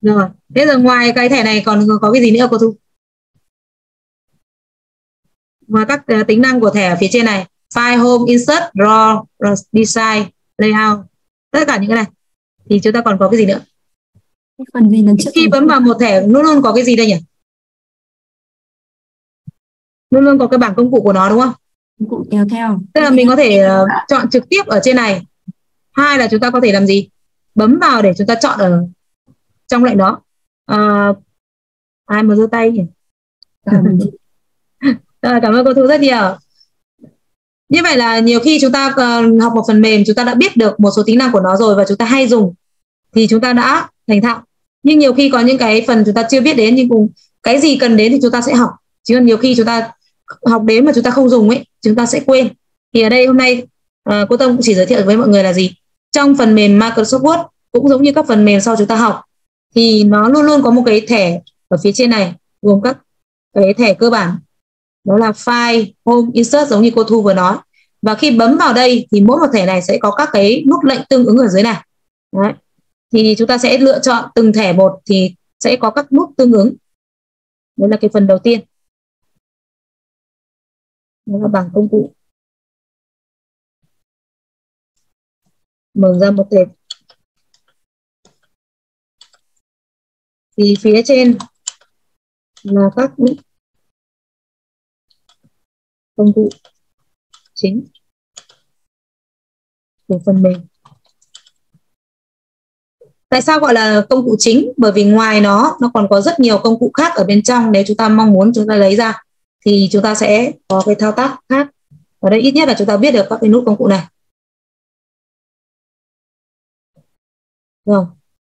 Rồi thế giờ ngoài cái thẻ này còn có cái gì nữa cô thu? Ngoài các uh, tính năng của thẻ ở phía trên này file home insert draw design layout tất cả những cái này. Thì chúng ta còn có cái gì nữa? Cái phần gì lần trước khi bấm vào một thẻ luôn luôn có cái gì đây nhỉ? Luôn luôn có cái bảng công cụ của nó đúng không? Công cụ kéo theo. Tức là mình có thể uh, chọn trực tiếp ở trên này hai là chúng ta có thể làm gì bấm vào để chúng ta chọn ở trong lệnh đó à, ai mà giơ tay nhỉ à, cảm ơn cô Thu rất nhiều như vậy là nhiều khi chúng ta uh, học một phần mềm chúng ta đã biết được một số tính năng của nó rồi và chúng ta hay dùng thì chúng ta đã thành thạo nhưng nhiều khi có những cái phần chúng ta chưa biết đến nhưng cùng cái gì cần đến thì chúng ta sẽ học chứ còn nhiều khi chúng ta học đến mà chúng ta không dùng ấy chúng ta sẽ quên thì ở đây hôm nay uh, cô Tâm cũng chỉ giới thiệu với mọi người là gì trong phần mềm Microsoft Word cũng giống như các phần mềm sau chúng ta học, thì nó luôn luôn có một cái thẻ ở phía trên này, gồm các cái thẻ cơ bản. Đó là file, home, insert giống như cô thu vừa nói. Và khi bấm vào đây thì mỗi một thẻ này sẽ có các cái nút lệnh tương ứng ở dưới này. Đấy. thì chúng ta sẽ lựa chọn từng thẻ một thì sẽ có các nút tương ứng. Đó là cái phần đầu tiên. Đó là bảng công cụ. Mở ra một tệp. Thì phía trên là các công cụ chính của phần mềm tại sao gọi là công cụ chính? Bởi vì ngoài nó nó còn có rất nhiều công cụ khác ở bên trong. Nếu chúng ta mong muốn chúng ta lấy ra, thì chúng ta sẽ có cái thao tác khác. Ở đây ít nhất là chúng ta biết được các cái nút công cụ này. Rồi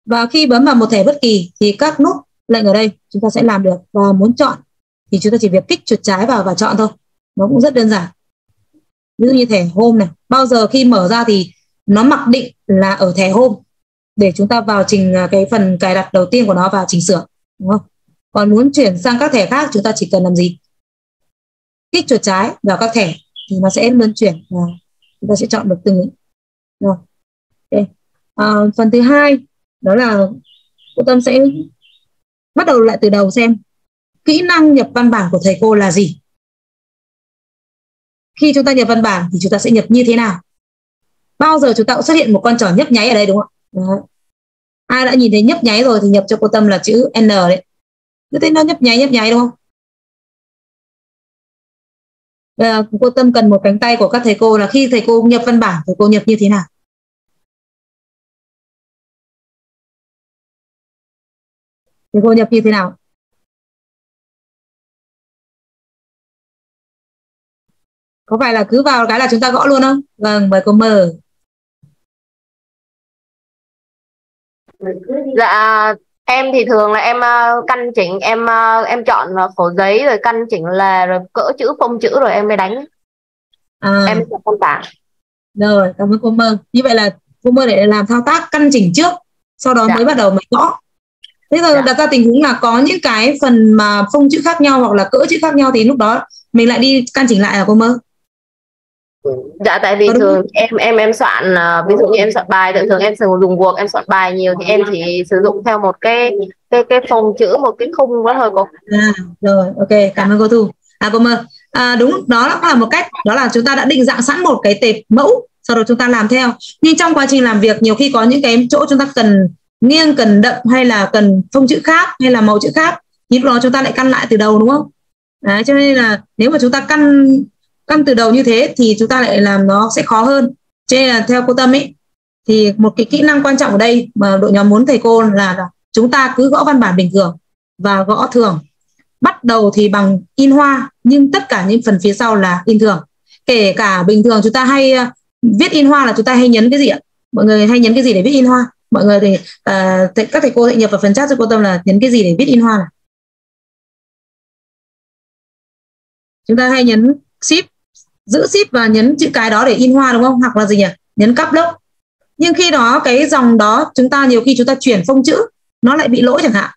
và khi bấm vào một thẻ bất kỳ thì các nút lệnh ở đây chúng ta sẽ làm được. Và muốn chọn thì chúng ta chỉ việc kích chuột trái vào và chọn thôi. Nó cũng rất đơn giản. Ví dụ như thẻ home này. Bao giờ khi mở ra thì nó mặc định là ở thẻ home để chúng ta vào trình à, cái phần cài đặt đầu tiên của nó và chỉnh sửa. Đúng không? Còn muốn chuyển sang các thẻ khác chúng ta chỉ cần làm gì? Kích chuột trái vào các thẻ thì nó sẽ luân chuyển và chúng ta sẽ chọn được từng ứng rồi okay à, phần thứ hai đó là cô tâm sẽ bắt đầu lại từ đầu xem kỹ năng nhập văn bản của thầy cô là gì. Khi chúng ta nhập văn bản thì chúng ta sẽ nhập như thế nào? Bao giờ chúng ta cũng xuất hiện một con trỏ nhấp nháy ở đây đúng không Đó. ai đã nhìn thấy nhấp nháy rồi thì nhập cho cô tâm là chữ n đấy. Cứ thấy nó nhấp nháy nhấp nháy đúng không? À, cô tâm cần một cánh tay của các thầy cô là khi thầy cô nhập văn bản thì cô nhập như thế nào? Thì cô nhập như thế nào? Có phải là cứ vào cái là chúng ta gõ luôn không? Vâng mời cô mở dạ em thì thường là em uh, căn chỉnh em uh, em chọn phổ giấy rồi căn chỉnh là rồi cỡ chữ phông chữ rồi em mới đánh. À. em chọn văn bản rồi cảm ơn cô mơ như vậy là cô mơ để làm thao tác căn chỉnh trước sau đó dạ. mới bắt đầu mới gõ thế giờ dạ. đặt ra tình huống là có những cái phần mà phông chữ khác nhau hoặc là cỡ chữ khác nhau thì lúc đó mình lại đi căn chỉnh lại là cô mơ? Dạ tại vì thường em em em soạn uh, ví dụ như em soạn bài thường thường em sử dụng Word em soạn bài nhiều thì em chỉ sử dụng theo một cái cái cái phông chữ một cái khung đó thôi cô. À, rồi ok cảm ơn cô thu. À cô mơ à, đúng đó là một cách đó là chúng ta đã định dạng sẵn một cái tệp mẫu sau đó chúng ta làm theo. Nhưng trong quá trình làm việc nhiều khi có những cái chỗ chúng ta cần nghiêng cần đậm hay là cần phông chữ khác hay là màu chữ khác? Thì lúc đó chúng ta lại căn lại từ đầu đúng không? Đấy, cho nên là nếu mà chúng ta căn căn từ đầu như thế thì chúng ta lại làm nó sẽ khó hơn. Cho nên là theo cô tâm ấy thì một cái kỹ năng quan trọng ở đây mà đội nhóm muốn thầy cô là, là chúng ta cứ gõ văn bản bình thường và gõ thường. Bắt đầu thì bằng in hoa nhưng tất cả những phần phía sau là in thường. Kể cả bình thường chúng ta hay ờ, viết in hoa là chúng ta hay nhấn cái gì ạ? Mọi người hay nhấn cái gì để viết in hoa? Mọi người thì uh, các thầy cô hãy nhập vào phần chat cho cô tâm là nhấn cái gì để viết in hoa này. Chúng ta hay nhấn ship giữ ship và nhấn chữ cái đó để in hoa đúng không? Hoặc là gì nhỉ? Nhấn cắp lốc. Nhưng khi đó cái dòng đó chúng ta nhiều khi chúng ta chuyển phông chữ nó lại bị lỗi chẳng hạn.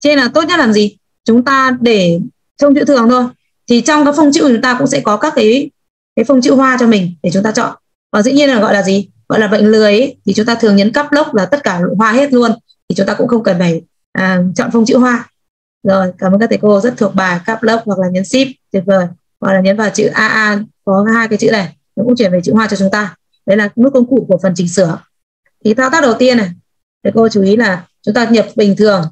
Cho nên là tốt nhất là gì? Chúng ta để phông chữ thường thôi. Thì trong các phông chữ chúng ta cũng sẽ có các cái cái phông chữ hoa cho mình để chúng ta chọn. Và dĩ nhiên là gọi là gì? Gọi là bệnh lười ấy, thì chúng ta thường nhấn cắp lốc là tất cả hoa hết luôn thì chúng ta cũng không cần phải à, chọn phông chữ hoa. Rồi cảm ơn các thầy cô rất thuộc bài cắp lốc hoặc là nhấn ship tuyệt vời. Hoặc là nhấn vào chữ AA có hai cái chữ này nó cũng chuyển về chữ hoa cho chúng ta. Đấy là nút công cụ của phần chỉnh sửa. Thì thao tác đầu tiên này thầy cô chú ý là chúng ta nhập bình thường.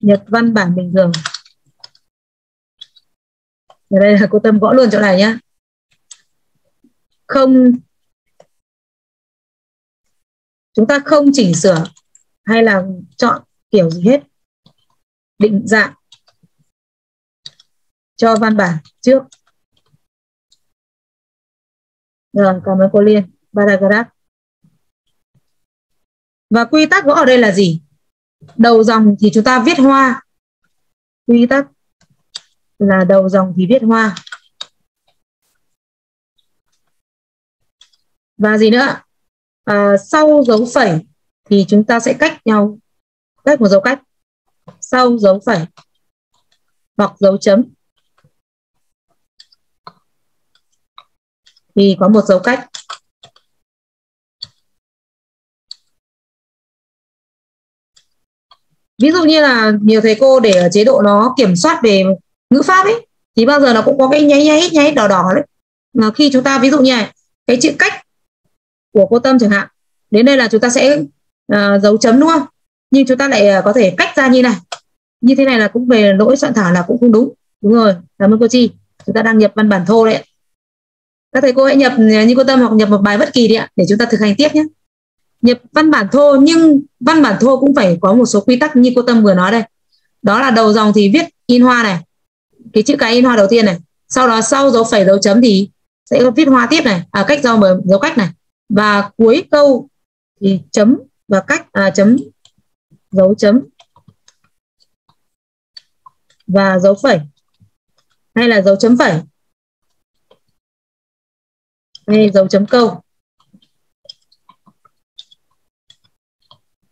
Nhập văn bản bình thường. Ở đây là cô tâm gõ luôn chỗ này nhá. Không chúng ta không chỉnh sửa hay là chọn kiểu gì hết. Định dạng cho văn bản trước. Rồi, cảm ơn cô Liên. Paragraph. Và quy tắc gõ ở đây là gì? Đầu dòng thì chúng ta viết hoa. Quy tắc là đầu dòng thì viết hoa. Và gì nữa? À, sau dấu phẩy thì chúng ta sẽ cách nhau cách một dấu cách. Sau dấu phẩy hoặc dấu chấm thì có một dấu cách. Ví dụ như là nhiều thầy cô để ở chế độ nó kiểm soát về ngữ pháp ấy thì bao giờ nó cũng có cái nháy nháy nháy đỏ đỏ đấy. Mà khi chúng ta ví dụ như này cái chữ cách của cô tâm chẳng hạn. Đến đây là chúng ta sẽ à, uh, dấu chấm đúng không? Nhưng chúng ta lại uh, có thể cách ra như này. Như thế này là cũng về lỗi soạn thảo là cũng không đúng. Đúng rồi cảm ơn cô chi. Chúng ta đang nhập văn bản thô đấy các thầy cô hãy nhập à, như cô tâm hoặc nhập một bài bất kỳ đi ạ để chúng ta thực hành tiếp nhé. Nhập văn bản thô nhưng văn bản thô cũng phải có một số quy tắc như cô tâm vừa nói đây. Đó là đầu dòng thì viết in hoa này. Cái chữ cái in hoa đầu tiên này. Sau đó sau dấu phẩy dấu chấm thì sẽ viết hoa tiếp này. À, cách dòng dấu cách này và cuối câu thì chấm và cách à, chấm dấu chấm. Và dấu phẩy. Hay là dấu chấm phẩy? Hay dấu chấm câu?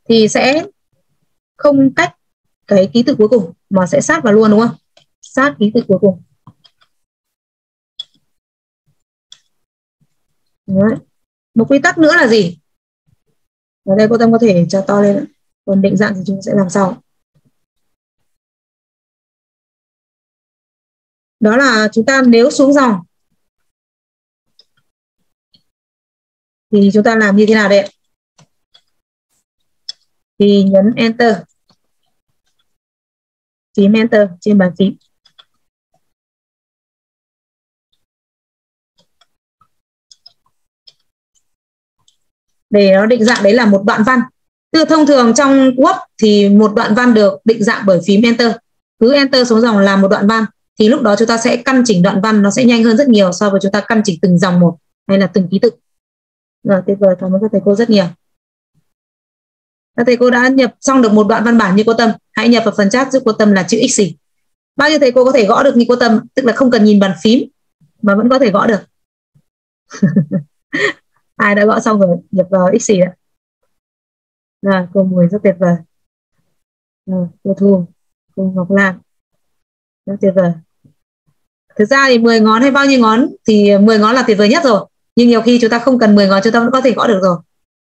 Thì sẽ không cách cái ký tự cuối cùng mà sẽ sát vào luôn đúng không? Sát ký tự cuối cùng. Đấy một quy tắc nữa là gì? Ở đây cô tâm có thể cho to lên còn định dạng thì chúng sẽ làm sau. Đó là chúng ta nếu xuống dòng, thì chúng ta làm như thế nào đây thì nhấn enter. Phím enter trên bàn phím. Để nó định dạng đấy là một đoạn văn. Tức thông thường trong Word thì một đoạn văn được định dạng bởi phím enter. Cứ enter xuống dòng là một đoạn văn, thì lúc đó chúng ta sẽ căn chỉnh đoạn văn nó sẽ nhanh hơn rất nhiều so với chúng ta căn chỉnh từng dòng một hay là từng ký tự. Rồi, tuyệt vời, cảm ơn các thầy cô rất nhiều. Các thầy cô đã nhập xong được một đoạn văn bản như cô tâm. Hãy nhập vào phần chat giúp cô tâm là chữ x gì. Bao nhiêu thầy cô có thể gõ được như cô tâm? Tức là không cần nhìn bàn phím, mà vẫn có thể gõ được. (laughs) ai đã gõ xong rồi nhập vào x gì ạ. Là cô mùi rất tuyệt vời. À, cô thu cô ngọc lan. Rất tuyệt vời. Thực ra thì 10 ngón hay bao nhiêu ngón thì 10 ngón là tuyệt vời nhất rồi. Nhưng nhiều khi chúng ta không cần 10 ngón chúng ta vẫn có thể gõ được rồi.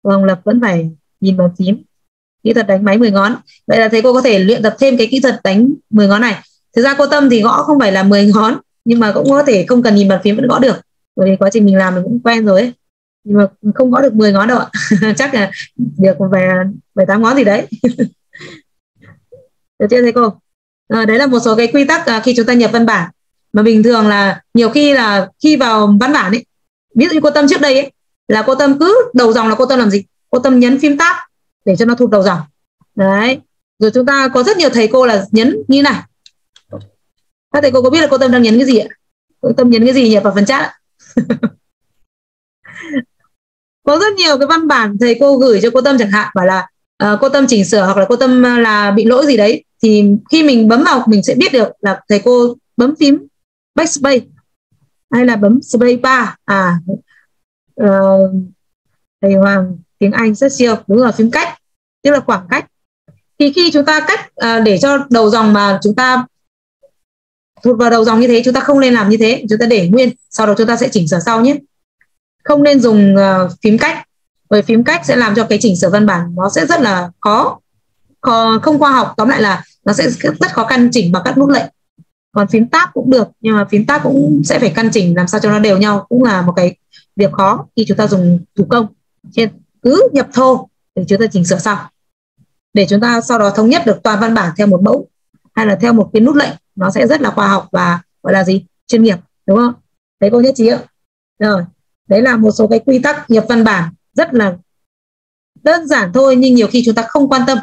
Hồng Lập vẫn phải nhìn bàn phím kỹ thuật đánh máy 10 ngón. Vậy là thầy cô có thể luyện tập thêm cái kỹ thuật đánh 10 ngón này. Thực ra cô tâm thì gõ không phải là 10 ngón nhưng mà cũng có thể không cần nhìn bàn phím vẫn gõ được. Bởi vì quá trình mình làm mình cũng quen rồi ấy nhưng mà không gõ được 10 ngón đâu ạ. (laughs) Chắc là được về bảy tám ngón gì đấy. (laughs) Được chưa thầy cô? À, đấy là một số cái quy tắc à, khi chúng ta nhập văn bản. Mà bình thường là nhiều khi là khi vào văn bản ấy ví dụ như cô tâm trước đây ấy là cô tâm cứ đầu dòng là cô tâm làm gì? Cô tâm nhấn phím tab để cho nó thuộc đầu dòng. Đấy. Rồi chúng ta có rất nhiều thầy cô là nhấn như này. Các thầy cô có biết là cô tâm đang nhấn cái gì ạ? Cô tâm nhấn cái gì nhỉ? Vào phần chat (laughs) có rất nhiều cái văn bản thầy cô gửi cho cô tâm chẳng hạn bảo là uh, cô tâm chỉnh sửa hoặc là cô tâm ờ, là bị lỗi gì đấy thì khi mình bấm vào mình sẽ biết được là thầy cô bấm phím backspace hay là bấm space bar. À uh, thầy Hoàng tiếng Anh rất siêu đúng rồi phím cách tức là khoảng cách. Thì khi chúng ta cách uh, để cho đầu dòng mà chúng ta thuộc vào đầu dòng như thế chúng ta không nên làm như thế chúng ta để nguyên sau đó chúng ta sẽ chỉnh sửa sau nhé không nên dùng uh, phím cách. Bởi phím cách sẽ làm cho cái chỉnh sửa văn bản nó sẽ rất là khó, khó không khoa học. Tóm lại là nó sẽ rất khó căn chỉnh bằng các nút lệnh. Còn phím tab cũng được nhưng mà phím tab cũng sẽ phải căn chỉnh làm sao cho nó đều nhau cũng là một cái việc khó khi chúng ta dùng thủ công. Trên cứ nhập thô để chúng ta chỉnh sửa sau để chúng ta sau đó thống nhất được toàn văn bản theo một mẫu hay là theo một cái nút lệnh nó sẽ rất là khoa học và gọi là gì? Chuyên nghiệp đúng không? Thấy cô nhất trí ạ rồi đấy là một số cái quy tắc nhập văn bản rất là đơn giản thôi, nhưng nhiều khi chúng ta không quan tâm.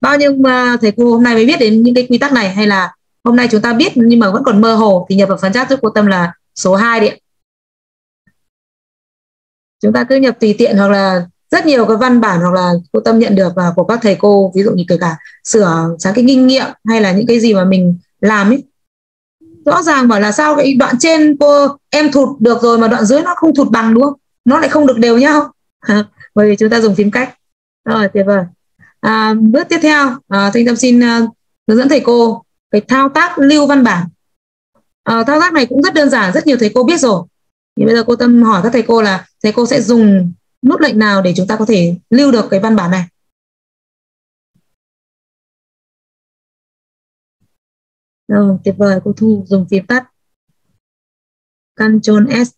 Bao nhiêu mà thầy cô hôm nay mới biết đến những cái quy tắc này, hay là hôm nay chúng ta biết nhưng mà vẫn còn mơ hồ, thì nhập vào phần chat giúp cô tâm là số 2 điện chúng ta cứ nhập tùy tiện hoặc là rất nhiều cái văn bản hoặc là cô tâm nhận được và của các thầy cô, ví dụ như kể cả sửa sáng cái kinh nghiệm hay là những cái gì mà mình làm ấy rõ ràng bảo là sao cái đoạn trên cô em thụt được rồi mà đoạn dưới nó không thụt bằng đúng không? Nó lại không được đều nhau. (laughs) Bởi vì chúng ta dùng phím cách. Rồi tuyệt vời. À, bước tiếp theo. À, thanh tâm xin uh, hướng dẫn thầy cô cái thao tác lưu văn bản. À, thao tác này cũng rất đơn giản rất nhiều thầy cô biết rồi. Thì bây giờ cô tâm hỏi các thầy cô là thầy cô sẽ dùng nút lệnh nào để chúng ta có thể lưu được cái văn bản này? Rồi, tuyệt vời, cô thu dùng phím tắt. Ctrl S.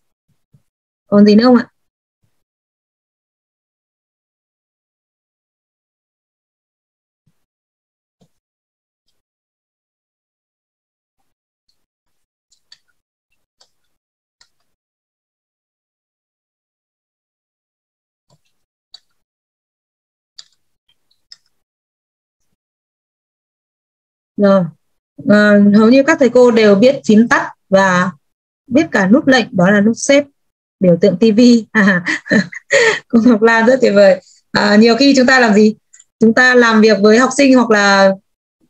Còn gì nữa không ạ? Rồi à, hầu như các thầy cô đều biết phím tắt và biết cả nút lệnh đó là nút xếp biểu tượng TV à, (laughs) cô Ngọc Lan rất tuyệt vời. À, nhiều khi chúng ta làm gì? Chúng ta làm việc với học sinh hoặc là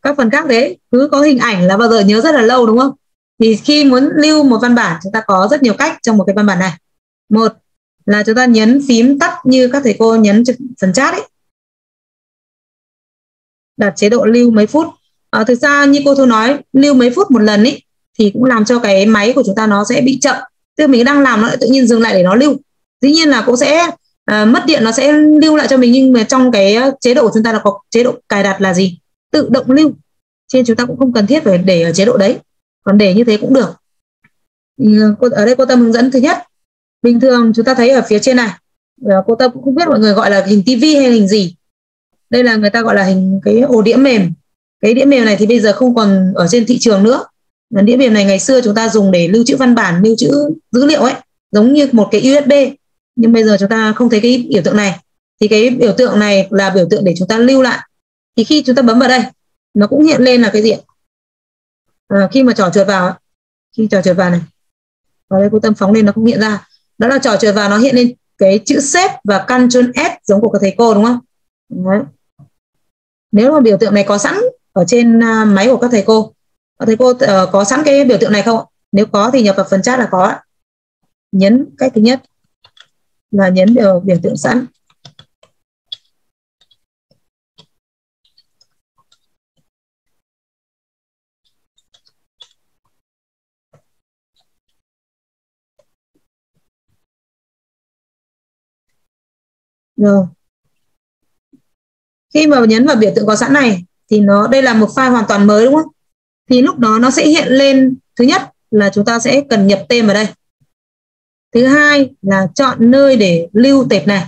các phần khác đấy cứ có hình ảnh là bao giờ nhớ rất là lâu đúng không? Thì khi muốn lưu một văn bản chúng ta có rất nhiều cách trong một cái văn bản này. Một là chúng ta nhấn phím tắt như các thầy cô nhấn phần chat ấy. Đặt chế độ lưu mấy phút à, thực ra như cô thu nói lưu mấy phút một lần ấy thì cũng làm cho cái máy của chúng ta nó sẽ bị chậm. Tức mình đang làm nó lại tự nhiên dừng lại để nó lưu. Dĩ nhiên là cũng sẽ à, mất điện nó sẽ lưu lại cho mình nhưng mà trong cái ờ, chế độ của chúng ta là có chế độ cài đặt là gì? Tự động lưu. Trên chúng ta cũng không cần thiết phải để ở chế độ đấy. Còn để như thế cũng được. Ừ, ở đây cô tâm hướng dẫn thứ nhất. Bình thường chúng ta thấy ở phía trên này cô tâm cũng không biết mọi người gọi là hình tivi hay hình gì. Đây là người ta gọi là hình cái ổ đĩa mềm cái đĩa mềm này thì bây giờ không còn ở trên thị trường nữa. Đĩa mềm này ngày xưa chúng ta dùng để lưu trữ văn bản lưu trữ dữ liệu ấy giống như một cái USB nhưng bây giờ chúng ta không thấy cái biểu tượng này. Thì cái biểu tượng này là biểu tượng để chúng ta lưu lại. Thì khi chúng ta bấm vào đây nó cũng hiện lên là cái gì à, khi mà trò chuột vào khi trò chuột vào này. Vào đây cô tâm phóng lên nó cũng hiện ra. Đó là trò chuột vào nó hiện lên cái chữ xếp và Ctrl S giống của các thầy cô đúng không? Đấy. nếu mà biểu tượng này có sẵn ở trên à, máy của các thầy cô. Các thầy cô ờ, có sẵn cái biểu tượng này không nếu có thì nhập vào phần chat là có nhấn cách thứ nhất là nhấn biểu, biểu tượng sẵn. Rồi. Khi mà nhấn vào biểu tượng có sẵn này thì nó đây là một file hoàn toàn mới đúng không? Thì lúc đó nó sẽ hiện lên thứ nhất là chúng ta sẽ cần nhập tên vào đây. Thứ hai là chọn nơi để lưu tệp này.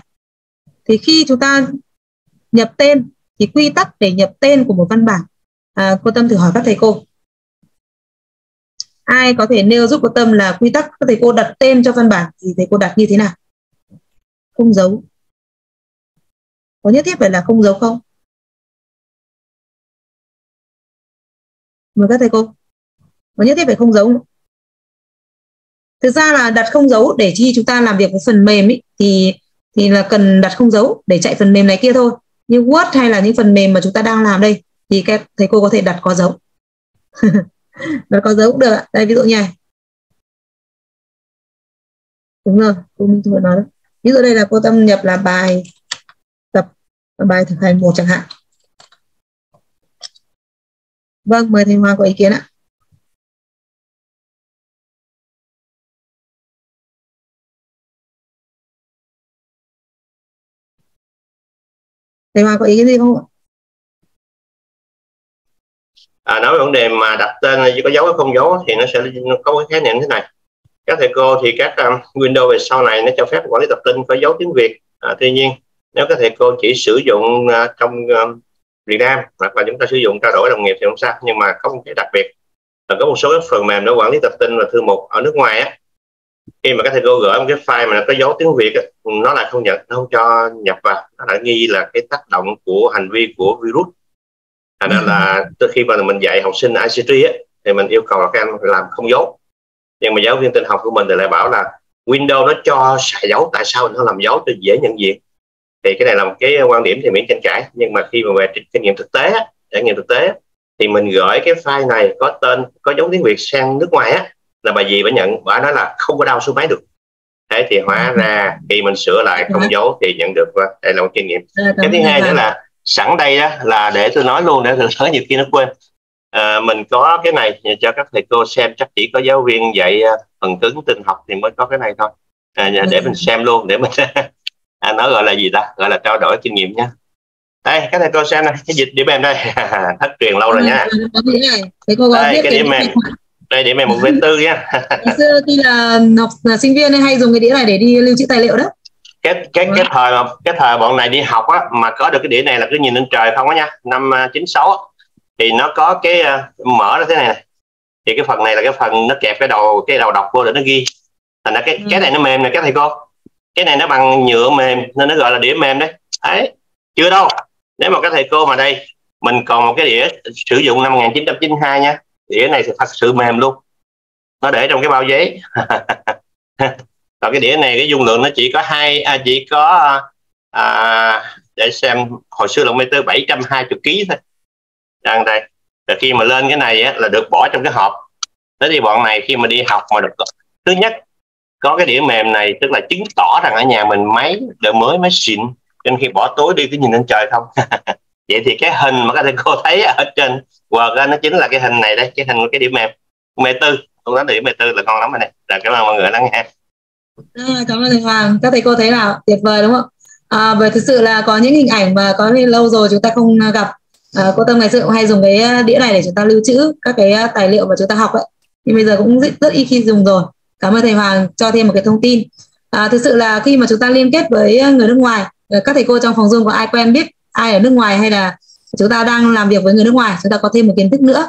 Thì khi chúng ta nhập tên thì quy tắc để nhập tên của một văn bản à, cô tâm thử hỏi các thầy cô. Ai có thể nêu giúp cô tâm là quy tắc các thầy cô đặt tên cho văn bản thì thầy cô đặt như thế nào? Không dấu có nhất thiết phải là không dấu không? Mời các thầy cô và nhất thiết phải không dấu thực ra là đặt không dấu để chi chúng ta làm việc với phần mềm ý, thì thì là cần đặt không dấu để chạy phần mềm này kia thôi. Như Word hay là những phần mềm mà chúng ta đang làm đây thì các thầy cô có thể đặt có dấu (laughs) đặt có dấu cũng được đây ví dụ như này. Đúng rồi cô minh vừa nói đó. Ví dụ đây là cô tâm nhập là bài tập bài thực hành một chẳng hạn. Vâng, mời thầy Hoàng có ý kiến ạ. Thầy Hoàng có ý kiến gì không ạ? À, nói về vấn đề mà đặt tên có dấu hay không dấu thì nó sẽ có cái khái niệm thế này các thầy cô thì các um, Windows về sau này nó cho phép quản lý tập tin có dấu tiếng Việt à, tuy nhiên nếu các thầy cô chỉ sử dụng uh, trong um, Việt Nam hoặc là chúng ta sử dụng trao đổi đồng nghiệp thì không sao nhưng mà có một cái đặc biệt. Là có một số cái phần mềm để quản lý tập tin và thư mục ở nước ngoài á khi mà các thầy cô gửi một cái file mà nó có dấu tiếng việt nó lại không nhận nó không cho nhập vào. Nó lại nghi là cái tác động của hành vi của virus. Thành ra là từ khi mà mình dạy học sinh ICT á, thì mình yêu cầu là các em làm không dấu. Nhưng mà giáo viên tin học của mình thì lại bảo là Windows nó cho xài dấu tại sao nó làm dấu cho dễ nhận diện? Thì cái này là một cái quan điểm thì miễn tranh cãi nhưng mà khi mà về kinh nghiệm thực tế trải nghiệm thực tế thì mình gửi cái file này có tên có dấu tiếng Việt sang nước ngoài á là bà gì bà nhận bà nói là không có đau số máy được. Thế thì hóa ừ. ra khi mình sửa lại không dấu thì nhận được đây là một kinh nghiệm. Cái thứ hai nữa là sẵn đây đó là để tôi nói luôn để tôi nói nhiều khi nó quên. À, mình có cái này cho các thầy cô xem chắc chỉ có giáo viên dạy à, phần cứng tin học thì mới có cái này thôi. À, để mình xem luôn để mình (laughs) à, nó gọi là gì ta? Gọi là trao đổi kinh nghiệm nhé đây các thầy cô xem này cái dịch điểm em đây. (laughs) Thất truyền lâu rồi nha đây cái điểm em đây điểm em một bên tư nha (laughs) xưa khi là học là sinh viên hay dùng cái đĩa này để đi lưu trữ tài liệu đó. Cái cái cái thời mà cái thời bọn này đi học á mà có được cái đĩa này là cứ nhìn lên trời không á nha. Năm 96 thì nó có cái uh, mở ra thế này, này thì cái phần này là cái phần nó kẹp cái đầu cái đầu đọc vô để nó ghi. Thành ra cái ừ. cái này nó mềm này các thầy cô cái này nó bằng nhựa mềm nên nó gọi là đĩa mềm đấy. Ấy chưa đâu. Nếu mà các thầy cô mà đây mình còn một cái đĩa sử dụng năm 1992 nha. Đĩa này thì thật sự mềm luôn. Nó để trong cái bao giấy. (laughs) Và cái đĩa này cái dung lượng nó chỉ có hai à, chỉ có à, à để xem hồi xưa là meter 720 kg thôi. Đang đây. Rồi khi mà lên cái này á, là được bỏ trong cái hộp. Thế thì bọn này khi mà đi học mà được thứ nhất có cái đĩa mềm này tức là chứng tỏ rằng ở nhà mình máy đời mới máy xịn. Nên khi bỏ tối đi cứ nhìn lên trời không? (laughs) Vậy thì cái hình mà các thầy cô thấy ở trên Word nó chính là cái hình này đây cái hình của cái đĩa mềm. Mê tư tôi nói điểm mê tư là con lắm rồi này là cảm ơn mọi người lắng nghe. À, cảm ơn thầy Hoàng. Các thầy cô thấy nào tuyệt vời đúng không? À, bởi thực sự là có những hình ảnh mà có lâu rồi chúng ta không gặp. À, cô tâm ngày xưa cũng hay dùng cái đĩa này để chúng ta lưu trữ các cái à, tài liệu mà chúng ta học ấy. Nhưng bây giờ cũng rất, rất ít khi dùng rồi cảm ơn thầy Hoàng cho thêm một cái thông tin. À, thực sự là khi mà chúng ta liên kết với người nước ngoài ờ, các thầy cô trong phòng Zoom có ai quen biết ai ở nước ngoài hay là chúng ta đang làm việc với người nước ngoài chúng ta có thêm một kiến thức nữa.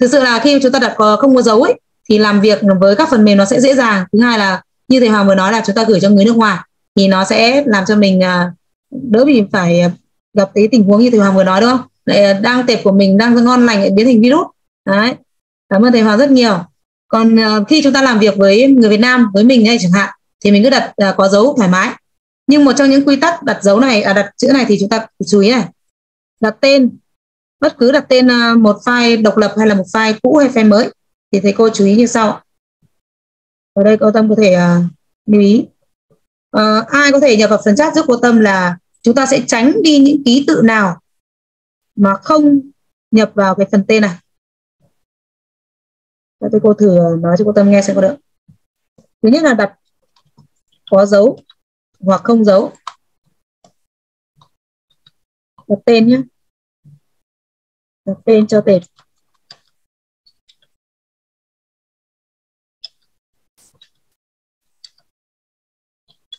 Thực sự là khi chúng ta đặt không có dấu ấy thì làm việc với các phần mềm nó sẽ dễ dàng. Thứ hai là như thầy Hoàng vừa nói là chúng ta gửi cho người nước ngoài thì nó sẽ làm cho mình à, đỡ bị phải à, gặp cái tình huống như thầy Hoàng vừa nói đúng không? Lại à, đang tệp của mình đang ngon lành biến thành virus. Đấy. Cảm ơn thầy Hoàng rất nhiều còn uh, khi chúng ta làm việc với người Việt Nam với mình hay chẳng hạn thì mình cứ đặt uh, có dấu thoải mái. Nhưng một trong những quy tắc đặt dấu này à, đặt chữ này thì chúng ta chú ý này. Đặt tên bất cứ đặt tên uh, một file độc lập hay là một file cũ hay file mới thì thầy cô chú ý như sau. Ở đây cô tâm có thể uh, lưu ý. Uh, ai có thể nhập vào phần chat giúp cô tâm là chúng ta sẽ tránh đi những ký tự nào mà không nhập vào cái phần tên này. Dạ, Và tôi cô thử ờ, nói cho cô tâm nghe xem có được thứ nhất là đặt có dấu hoặc không dấu. Đặt tên nhé đặt tên cho tệp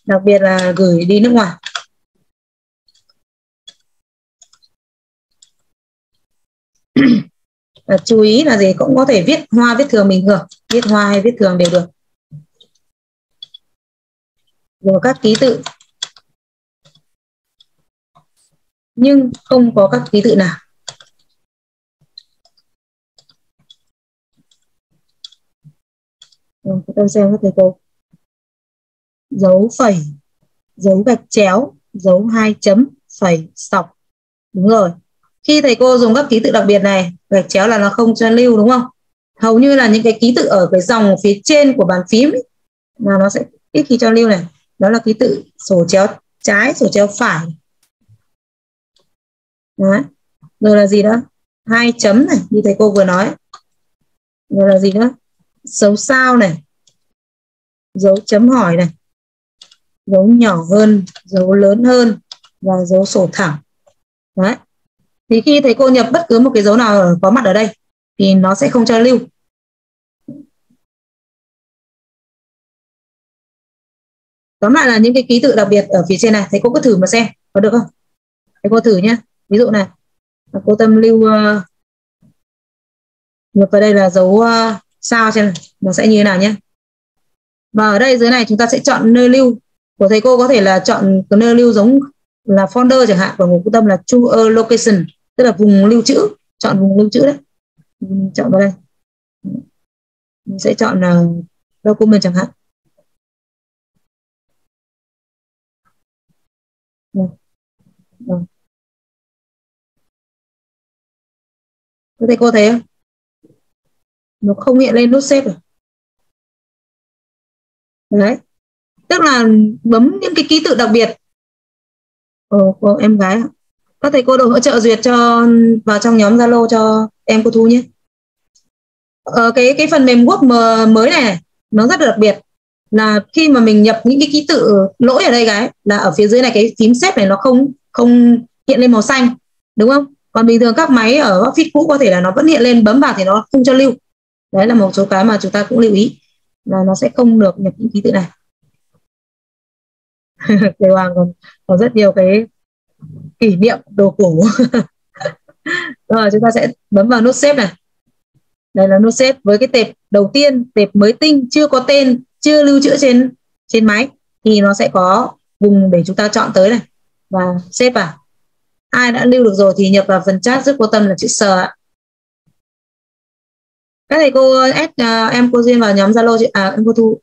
đặc biệt là gửi đi nước ngoài. À, chú ý là gì? Cũng có thể viết hoa viết thường bình thường. Viết hoa hay viết thường đều được. Rồi các ký tự. Nhưng không có các ký tự nào. Rồi, tôi xem các thầy cô. Dấu phẩy dấu gạch chéo dấu hai chấm phẩy sọc. Đúng rồi khi thầy cô dùng các ký tự đặc biệt này gạch chéo là nó không cho lưu đúng không? Hầu như là những cái ký tự ở cái dòng phía trên của bàn phím ấy, là nó sẽ ít khi cho lưu này. Đó là ký tự sổ chéo trái sổ chéo phải. Đấy. rồi là gì đó hai chấm này như thầy cô vừa nói. Rồi là gì nữa? Dấu sao này. Dấu chấm hỏi này. Dấu nhỏ hơn dấu lớn hơn và dấu sổ thẳng. Đấy thì khi thầy cô nhập bất cứ một cái dấu nào có mặt ở đây thì nó sẽ không cho lưu. Tóm lại là những cái ký tự đặc biệt ở phía trên này thầy cô cứ thử mà xem có được không? Thầy cô thử nhé ví dụ này cô tâm lưu ờ, uh, nhập vào đây là dấu uh, sao xem nó sẽ như thế nào nhé và ở đây dưới này chúng ta sẽ chọn nơi lưu. Của thầy cô có thể là chọn nơi lưu giống là folder chẳng hạn và của tâm là to a location tức là vùng lưu trữ chọn vùng lưu trữ đấy. Mình chọn vào đây. Mình sẽ chọn là document chẳng hạn. Rồi. Rồi. có thể cô thấy không? Nó không hiện lên nút xếp rồi à? đấy. Tức là bấm những cái ký tự đặc biệt. Ồ, cô em gái các thầy cô đồng hỗ trợ duyệt cho vào trong nhóm Zalo cho em cô Thu nhé. Ờ, cái cái phần mềm Word mới này, này nó rất là đặc biệt. Là khi mà mình nhập những cái ký tự lỗi ở đây cái là ở phía dưới này cái phím xếp này nó không không hiện lên màu xanh đúng không? Còn bình thường các máy ở Office cũ có thể là nó vẫn hiện lên bấm vào thì nó không cho lưu. Đấy là một số cái mà chúng ta cũng lưu ý là nó sẽ không được nhập những ký tự này. (laughs) Thầy Hoàng còn có rất nhiều cái kỷ niệm đồ cũ. (laughs) Rồi chúng ta sẽ bấm vào nút xếp này. Đây là nút xếp với cái tệp đầu tiên tệp mới tinh chưa có tên chưa lưu trữ trên trên máy. Thì nó sẽ có vùng để chúng ta chọn tới này. Và xếp vào. Ai đã lưu được rồi thì nhập vào phần chat rất quan tâm là chữ sờ ạ. Các thầy cô add uh, em cô duyên vào nhóm zalo chị à em cô thu.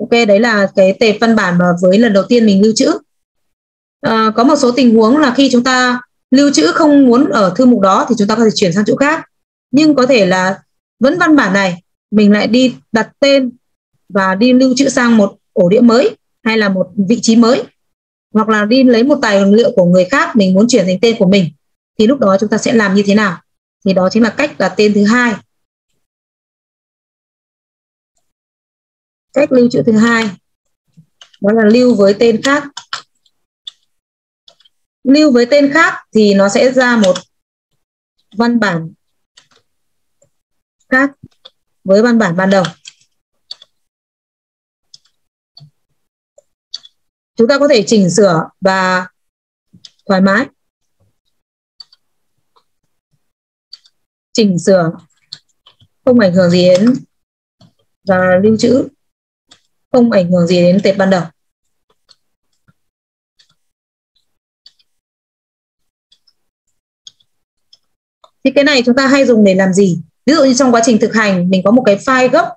Ok đấy là cái tệp văn bản mà với lần đầu tiên mình lưu trữ à, có một số tình huống là khi chúng ta lưu trữ không muốn ở thư mục đó thì chúng ta có thể chuyển sang chỗ khác. Nhưng có thể là vẫn văn bản này mình lại đi đặt tên và đi lưu trữ sang một ổ đĩa mới hay là một vị trí mới hoặc là đi lấy một tài liệu của người khác mình muốn chuyển thành tên của mình thì lúc đó chúng ta sẽ làm như thế nào? Thì đó chính là cách đặt tên thứ hai. Cách lưu trữ thứ hai đó là lưu với tên khác lưu với tên khác thì nó sẽ ra một văn bản khác với văn bản ban đầu. Chúng ta có thể chỉnh sửa và thoải mái. Chỉnh sửa không ảnh hưởng gì đến và lưu trữ, không ảnh hưởng gì đến tệp ban đầu. Thì cái này chúng ta hay dùng để làm gì? Ví dụ như trong quá trình thực hành, mình có một cái file gốc,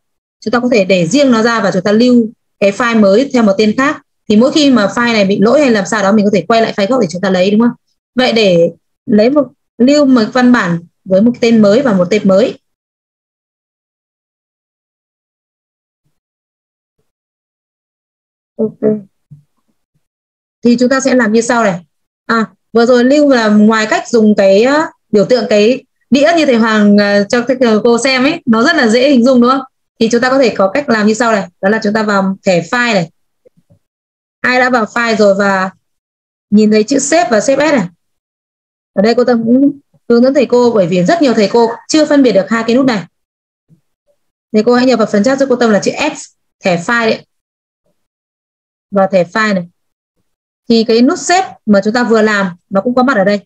chúng ta có thể để riêng nó ra và chúng ta lưu cái file mới theo một tên khác. Thì mỗi khi mà file này bị lỗi hay làm sao đó, mình có thể quay lại file gốc để chúng ta lấy, đúng không? Vậy để lấy một, lưu một văn bản với một tên mới và một tên mới. Ok. Thì chúng ta sẽ làm như sau này. À vừa rồi lưu là ngoài cách dùng cái biểu tượng cái đĩa như thầy Hoàng uh, cho ờ, cô xem ấy nó rất là dễ hình dung đúng không? Thì chúng ta có thể có cách làm như sau này đó là chúng ta vào thẻ file này. Ai đã vào file rồi và nhìn thấy chữ save và save s này. Ở đây cô tâm cũng hướng dẫn thầy cô bởi vì rất nhiều thầy cô chưa phân biệt được hai cái nút này. Thầy cô hãy nhập vào phần chat cho cô tâm là chữ S thẻ file đấy. Và thẻ file này. Thì cái nút xếp mà chúng ta vừa làm nó cũng có mặt ở đây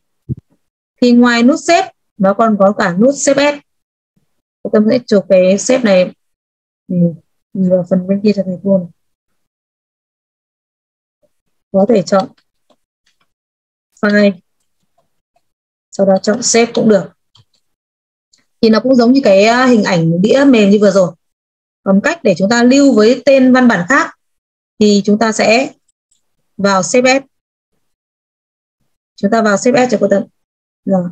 thì ngoài nút xếp, nó còn có cả nút xếp S. Cô tâm sẽ chụp cái xếp này. Ừ, Nhìn vào phần bên kia cho thầy cô này. có thể chọn file. Sau đó chọn xếp cũng được. Thì nó cũng giống như cái à, hình ảnh đĩa mềm như vừa rồi. Còn cách để chúng ta lưu với tên văn bản khác, thì chúng ta sẽ vào xếp s. Chúng ta vào xếp s cho cô tâm Vâng. rồi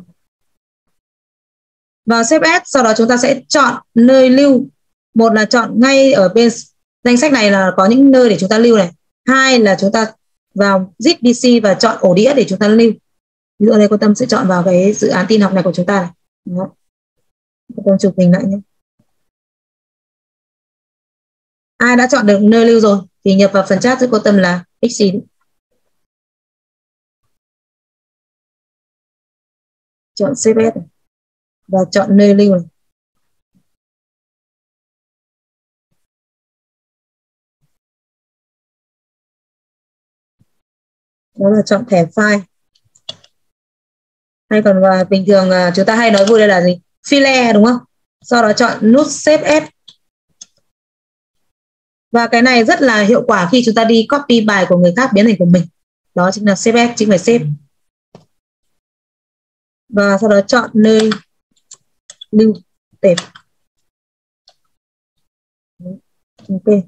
vào xếp S, sau đó chúng ta sẽ chọn nơi lưu. Một là chọn ngay ở bên danh sách này là có những nơi để chúng ta lưu này. Hai là chúng ta vào zip dc và chọn ổ đĩa để chúng ta lưu. Ví dụ ở đây cô tâm sẽ chọn vào cái dự án tin học này của chúng ta này. Đó. cô tâm chụp hình lại nhé. Ai đã chọn được nơi lưu rồi thì nhập vào phần chat giúp cô tâm là xc chọn cps và chọn nơi lưu. Này. đó là chọn thẻ file. Hay còn và bình thường à, chúng ta hay nói vui đây là gì? File đúng không? Sau đó chọn nút save as. Và cái này rất là hiệu quả khi chúng ta đi copy bài của người khác biến thành của mình. Đó chính là save as chính phải save và sau đó chọn nơi lưu tệp. Ok.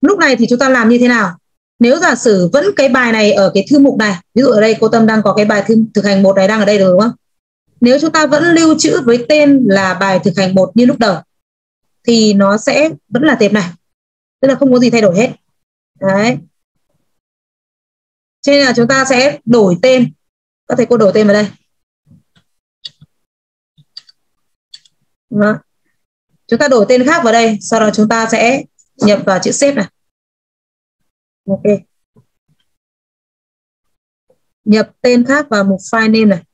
Lúc này thì chúng ta làm như thế nào? Nếu giả sử vẫn cái bài này ở cái thư mục này ví dụ ở đây cô tâm đang có cái bài thư, thực hành một này đang ở đây rồi đúng không? Nếu chúng ta vẫn lưu trữ với tên là bài thực hành một như lúc đầu thì nó sẽ vẫn là tệp này. Tức là không có gì thay đổi hết. Đấy. Cho nên là chúng ta sẽ đổi tên. Các thầy cô đổi tên vào đây? Đó. chúng ta đổi tên khác vào đây, sau đó chúng ta sẽ nhập vào chữ xếp này. Ok. Nhập tên khác vào mục file name này.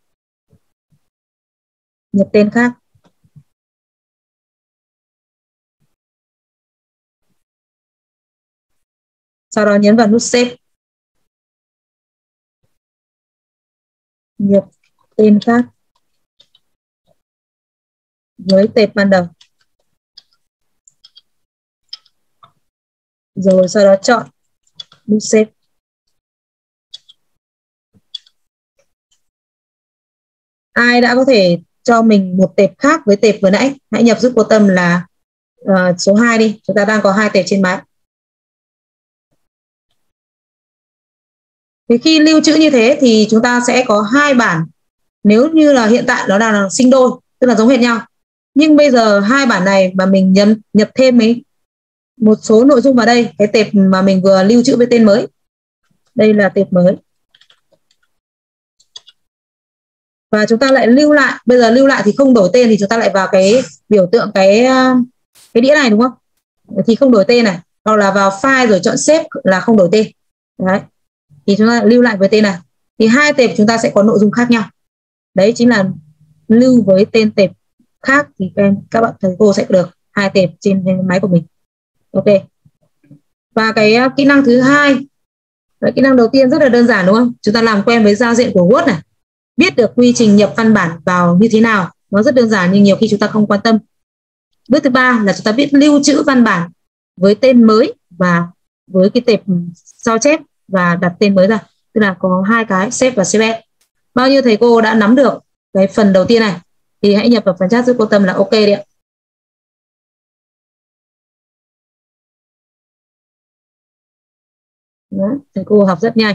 Nhập tên khác. Sau đó nhấn vào nút save. Nhập tên khác với tệp ban đầu rồi sau đó chọn nút xếp. Ai đã có thể cho mình một tệp khác với tệp vừa nãy? Hãy nhập giúp cô tâm là uh, số 2 đi. Chúng ta đang có hai tệp trên máy thì khi lưu trữ như thế thì chúng ta sẽ có hai bản. Nếu như là hiện tại nó đang là sinh đôi tức là giống hệt nhau nhưng bây giờ hai bản này mà mình nhập nhập thêm ấy, một số nội dung vào đây, cái tệp mà mình vừa lưu trữ với tên mới. Đây là tệp mới. Và chúng ta lại lưu lại, bây giờ lưu lại thì không đổi tên thì chúng ta lại vào cái biểu tượng, cái cái đĩa này, đúng không? Thì không đổi tên này, hoặc là vào file rồi chọn save là không đổi tên. Đấy. Thì chúng ta lưu lại với tên này. Thì hai tệp chúng ta sẽ có nội dung khác nhau. Đấy chính là lưu với tên tệp khác thì các, em, các bạn thầy cô sẽ được hai tệp trên máy của mình. Ok. Và cái uh, kỹ năng thứ hai cái kỹ năng đầu tiên rất là đơn giản đúng không? Chúng ta làm quen với giao diện của Word này. Biết được quy trình nhập văn bản vào như thế nào. Nó rất đơn giản nhưng nhiều khi chúng ta không quan tâm. Bước thứ ba là chúng ta biết lưu trữ văn bản với tên mới và với cái tệp sao chép và đặt tên mới ra. Tức là có hai cái save và save bao nhiêu thầy cô đã nắm được cái phần đầu tiên này? Thì hãy nhập vào phần chat giúp cô tâm là ok đi ạ. Đó, thầy cô học rất nhanh.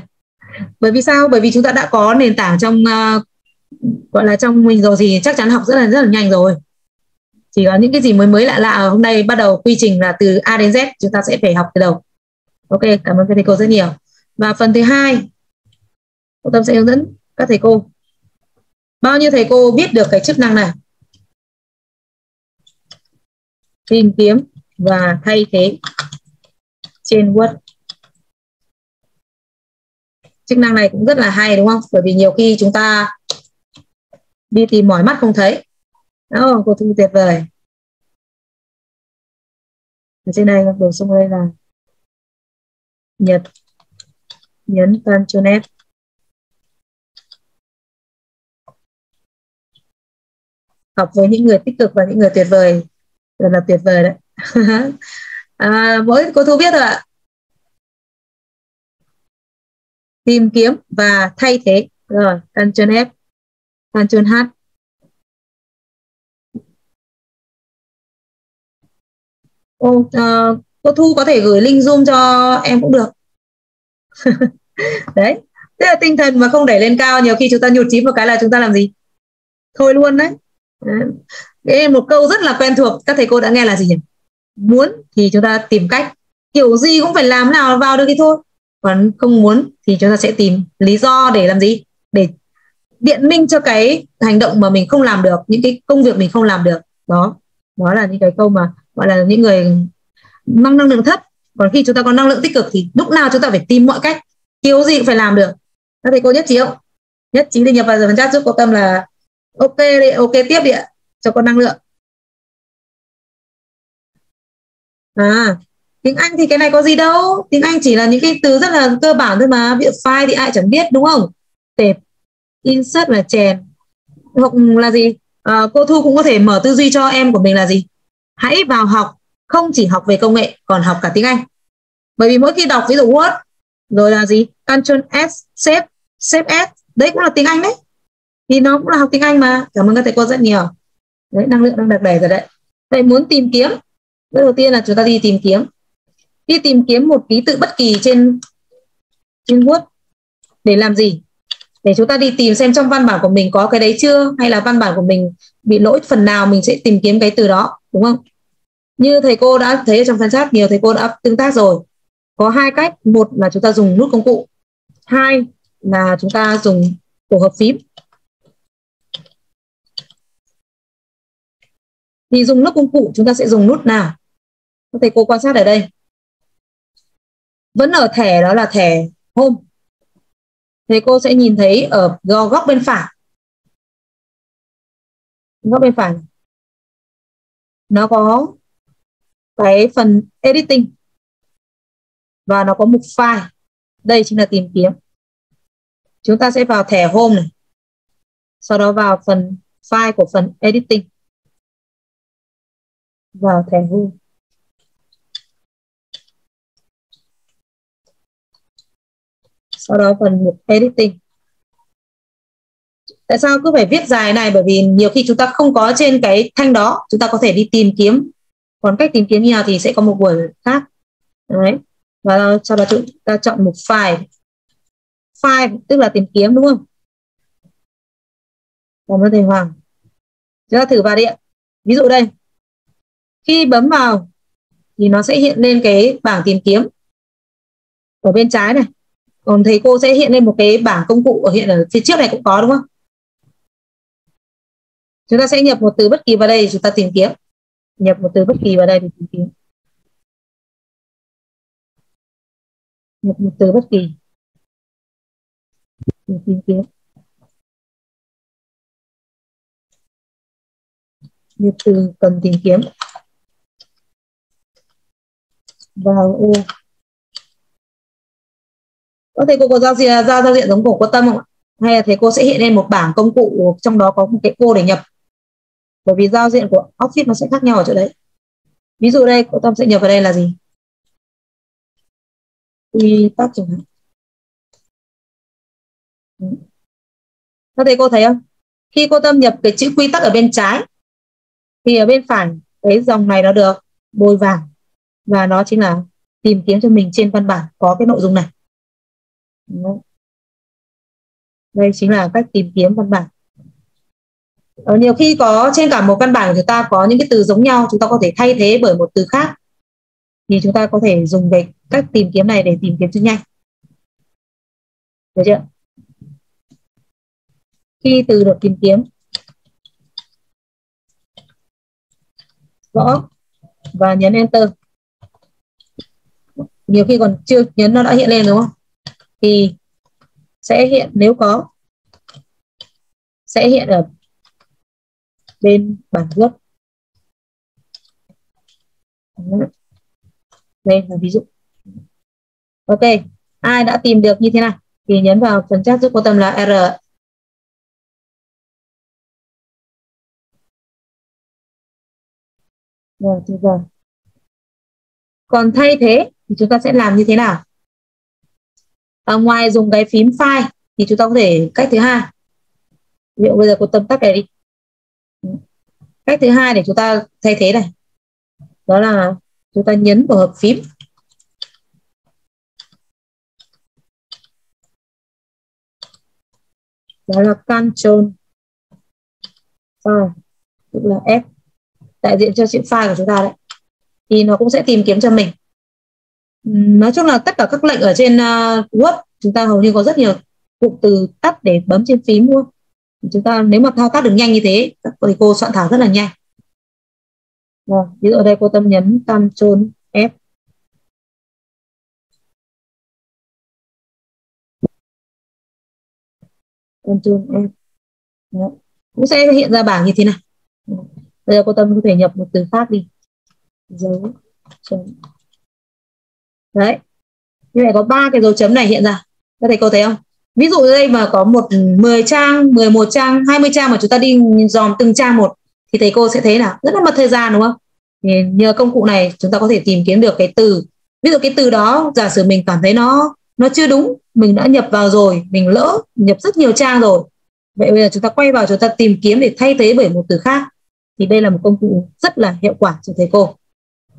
Bởi vì sao? Bởi vì chúng ta đã có nền tảng trong uh, gọi là trong mình rồi thì chắc chắn học rất là rất là nhanh rồi. Chỉ có những cái gì mới mới lạ lạ hôm nay bắt đầu quy trình là từ A đến Z chúng ta sẽ phải học từ đầu. Ok cảm ơn các thầy cô rất nhiều. Và phần thứ hai cô tâm sẽ hướng dẫn các thầy cô bao nhiêu thầy cô biết được cái chức năng này? Tìm kiếm và thay thế trên Word. Chức năng này cũng rất là hay đúng không? Bởi vì nhiều khi chúng ta đi tìm mỏi mắt không thấy. Oh, cô thu tuyệt vời. Ở trên đây bổ sung đây là nhật nhấn Ctrl học với những người tích cực và những người tuyệt vời. Rất là tuyệt vời đấy. (laughs) À, mỗi cô thu biết rồi ạ. Tìm kiếm và thay thế. Rồi Ctrl F. Ctrl H. Ô, uh, cô Thu có thể gửi link Zoom cho em cũng được. (laughs) Đấy. Thế là tinh thần mà không đẩy lên cao nhiều khi chúng ta nhụt chí một cái là chúng ta làm gì? Thôi luôn đấy đấy. Một câu rất là quen thuộc, các thầy cô đã nghe là gì nhỉ? Muốn thì chúng ta tìm cách. Kiểu gì cũng phải làm nào vào được thì thôi. Còn không muốn thì chúng ta sẽ tìm lý do để làm gì? Để biện minh cho cái hành động mà mình không làm được, những cái công việc mình không làm được. Đó. Đó là những cái câu mà gọi là những người mang năng lượng thấp. Còn khi chúng ta có năng lượng tích cực thì lúc nào chúng ta phải tìm mọi cách. Kiểu gì cũng phải làm được. Các thầy cô nhất trí không? Nhất trí thì nhập vào giờ phần chat giúp cô tâm là ok đi ok tiếp đi ạ. Cho con năng lượng. À tiếng Anh thì cái này có gì đâu. Tiếng Anh chỉ là những cái từ rất là cơ bản thôi mà. Ví dụ file thì ai chẳng biết đúng không? Tệp insert là chèn. Hoặc là gì? À, cô Thu cũng có thể mở tư duy cho em của mình là gì? Hãy vào học không chỉ học về công nghệ còn học cả tiếng Anh. Bởi vì mỗi khi đọc ví dụ Word rồi là gì? Ctrl S Save Save S đấy cũng là tiếng Anh đấy thì nó cũng là học tiếng Anh mà. Cảm ơn các thầy cô rất nhiều. Đấy, năng lượng đang đặc đầy rồi đấy. Vậy muốn tìm kiếm. Bước đầu tiên là chúng ta đi tìm kiếm. Đi tìm kiếm một ký tự bất kỳ trên trên Word. Để làm gì? Để chúng ta đi tìm xem trong văn bản của mình có cái đấy chưa? Hay là văn bản của mình bị lỗi phần nào, mình sẽ tìm kiếm cái từ đó, đúng không? Như thầy cô đã thấy trong phần chat, nhiều thầy cô đã tương tác rồi. Có hai cách. Một là chúng ta dùng nút công cụ. Hai là chúng ta dùng tổ hợp phím. Thì dùng nút công cụ chúng ta sẽ dùng nút nào? Thầy cô quan sát ở đây? Vẫn ở thẻ, đó là thẻ home. Thầy cô sẽ nhìn thấy ở góc bên phải. Góc bên phải. Nó có cái phần editing. Và nó có mục file. Đây chính là tìm kiếm. Chúng ta sẽ vào thẻ home này. Sau đó vào phần file của phần editing vào thẻ vui sau đó phần mục editing. Tại sao cứ phải viết dài này? Bởi vì nhiều khi chúng ta không có trên cái thanh đó, chúng ta có thể đi tìm kiếm. Còn cách tìm kiếm như nào thì sẽ có một buổi khác. Đấy. Và sau đó chúng ta chọn mục file. File, tức là tìm kiếm, đúng không? Cảm ơn thầy Hoàng. Chúng ta thử vào đi ạ. Ví dụ đây khi bấm vào thì nó sẽ hiện lên cái bảng tìm kiếm ở bên trái này. Còn thầy cô sẽ hiện lên một cái bảng công cụ ở hiện ở phía trước này cũng có, đúng không? Chúng ta sẽ nhập một từ bất kỳ vào đây, chúng ta tìm kiếm. Nhập một từ bất kỳ vào đây để tìm kiếm. Nhập một từ bất kỳ để tìm kiếm. Nhập từ cần tìm kiếm vâng ô có thể cô có giao diện, giao giao diện giống của cô tâm không ạ? Hay là thầy cô sẽ hiện lên một bảng công cụ, trong đó có một cái cô để nhập? Bởi vì giao diện của office nó sẽ khác nhau ở chỗ đấy. Ví dụ đây, cô tâm sẽ nhập vào đây là gì? Quy tắc chẳng hạn. Các thầy cô thấy không? Khi cô tâm nhập cái chữ quy tắc ở bên trái, thì ở bên phải, cái dòng này nó được bôi vàng và nó chính là tìm kiếm cho mình trên văn bản có cái nội dung này. Đây chính là cách tìm kiếm văn bản. Ở nhiều khi có trên cả một văn bản của chúng ta có những cái từ giống nhau, chúng ta có thể thay thế bởi một từ khác, thì chúng ta có thể dùng về cách tìm kiếm này để tìm kiếm cho nhanh. Được chưa? Khi từ được tìm kiếm, gõ và nhấn enter nhiều khi còn chưa, nhấn nó đã hiện lên đúng không? Thì sẽ hiện, nếu có, sẽ hiện ở bên bản gốc. Đây là ví dụ. Ok, ai đã tìm được như thế này thì nhấn vào phần chat giúp cô tâm là r. Rồi, thì giờ. Còn thay thế thì chúng ta sẽ làm như thế nào? À, ngoài dùng cái phím file thì chúng ta có thể cách thứ hai ví dụ bây giờ cô tâm tắt này đi. Cách thứ hai để chúng ta thay thế này đó là chúng ta nhấn vào hợp phím. Đó là control file tức là F đại diện cho chữ file của chúng ta đấy. Thì nó cũng sẽ tìm kiếm cho mình nói chung là tất cả các lệnh ở trên ờ, uh, Word chúng ta hầu như có rất nhiều cụm từ tắt để bấm trên phím luôn chúng ta nếu mà thao tác được nhanh như thế các thầy cô soạn thảo rất là nhanh. Rồi ví dụ ở đây cô tâm nhấn Ctrl F. Ctrl F. Đó. cũng sẽ hiện ra bảng như thế này. Bây giờ cô tâm có thể nhập một từ khác đi. Dấu chấm đấy. Như vậy có ba cái dấu chấm này hiện ra. Các thầy cô thấy không? Ví dụ đây mà có một 10 trang 11 trang 20 trang mà chúng ta đi dòm từng trang một, thì thầy cô sẽ thấy là rất là mất thời gian, đúng không? Thì nhờ công cụ này chúng ta có thể tìm kiếm được cái từ. Ví dụ cái từ đó, giả sử mình cảm thấy nó nó chưa đúng, mình đã nhập vào rồi, mình lỡ nhập rất nhiều trang rồi. Vậy bây giờ chúng ta quay vào, chúng ta tìm kiếm để thay thế bởi một từ khác. Thì đây là một công cụ rất là hiệu quả cho thầy cô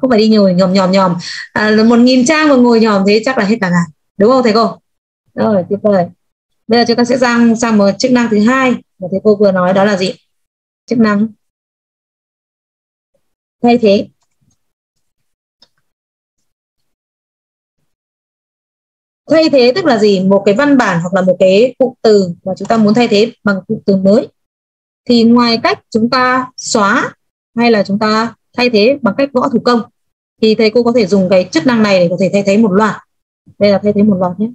không phải đi nhồi nhòm nhòm nhòm. À, một nghìn trang mà ngồi nhòm thế chắc là hết cả ngày. Đúng không thầy cô? Rồi tuyệt vời. Bây giờ chúng ta sẽ sang sang một chức năng thứ hai mà thầy cô vừa nói đó là gì? Chức năng thay thế. Thay thế tức là gì? Một cái văn bản hoặc là một cái cụm từ mà chúng ta muốn thay thế bằng cụm từ mới. Thì ngoài cách chúng ta xóa hay là chúng ta thay thế bằng cách gõ thủ công. Thì thầy cô có thể dùng cái chức năng này để có thể thay thế một loạt. Đây là thay thế một loạt nhé.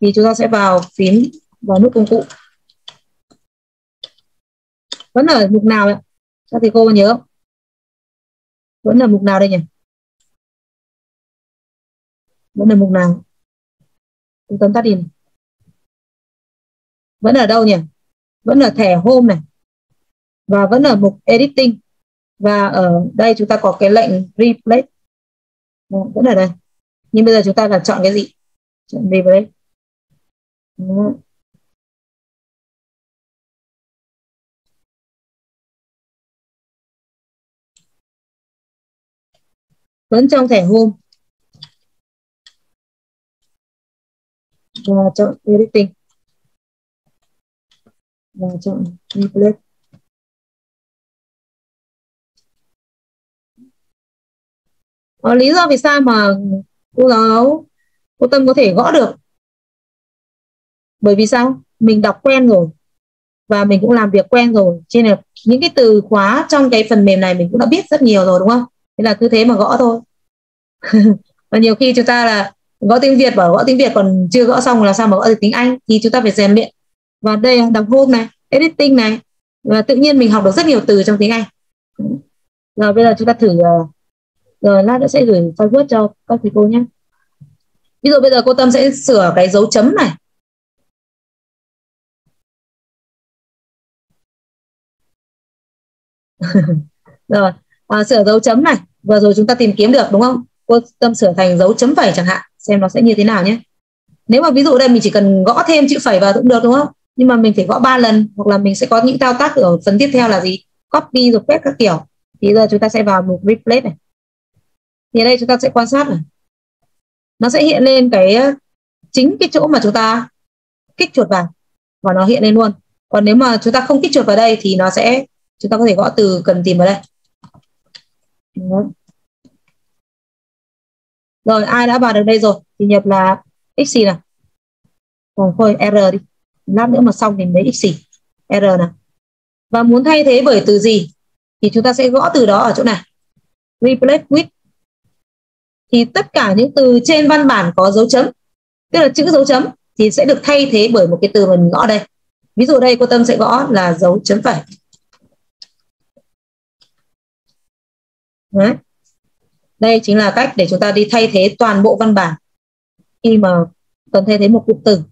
Thì chúng ta sẽ vào phím vào nút công cụ. Vẫn ở mục nào ạ? Các thầy cô có nhớ không? Vẫn ở mục nào đây nhỉ? Vẫn ở mục nào? Chúng tấm tắt đi này. vẫn ở đâu nhỉ? Vẫn ở thẻ home này. Và vẫn ở mục editing và ở đây chúng ta có cái lệnh replace vẫn ở đây. Nhưng bây giờ chúng ta là chọn cái gì? Chọn replace vẫn trong thẻ home. Và chọn editing. Và chọn replace Ờ, lý do vì sao mà cô giáo cô Tâm có thể gõ được? Bởi vì sao? Mình đọc quen rồi và mình cũng làm việc quen rồi. Cho nên là những cái từ khóa trong cái phần mềm này mình cũng đã biết rất nhiều rồi đúng không? Thế là cứ thế mà gõ thôi. (laughs) Và nhiều khi chúng ta là gõ tiếng Việt bảo gõ tiếng Việt còn chưa gõ xong là sao mà gõ được tiếng Anh thì chúng ta phải rèn luyện. Và đây đọc hôm này editing này và tự nhiên mình học được rất nhiều từ trong tiếng Anh. Rồi bây giờ chúng ta thử uh, rồi lát nữa sẽ gửi file word cho các thầy cô nhé. Ví dụ bây giờ cô Tâm sẽ sửa cái dấu chấm này. (laughs) Rồi à, sửa dấu chấm này. Vừa rồi chúng ta tìm kiếm được đúng không? Cô tâm sửa thành dấu chấm phẩy chẳng hạn xem nó sẽ như thế nào nhé. Nếu mà ví dụ đây mình chỉ cần gõ thêm chữ phẩy vào cũng được đúng không? Nhưng mà mình phải gõ ba lần hoặc là mình sẽ có những thao tác ở phần tiếp theo là gì? Copy rồi paste các kiểu. Thì giờ chúng ta sẽ vào mục replace này thì ở đây chúng ta sẽ quan sát này. Nó sẽ hiện lên cái ờ, chính cái chỗ mà chúng ta kích chuột vào. Và nó hiện lên luôn. Còn nếu mà chúng ta không kích chuột vào đây thì nó sẽ, chúng ta có thể gõ từ cần tìm vào đây. Rồi, ai đã vào được đây rồi? Thì nhập là x nào còn thôi, r đi. Lát nữa mà xong thì lấy x r nào. Và muốn thay thế bởi từ gì? Thì chúng ta sẽ gõ từ đó ở chỗ này. Replace with thì tất cả những từ trên văn bản có dấu chấm, tức là chữ dấu chấm, thì sẽ được thay thế bởi một cái từ mình gõ đây. Ví dụ đây, cô tâm sẽ gõ là dấu chấm phẩy. Đấy. đây chính là cách để chúng ta đi thay thế toàn bộ văn bản. Khi mà cần thay thế một cụm từ.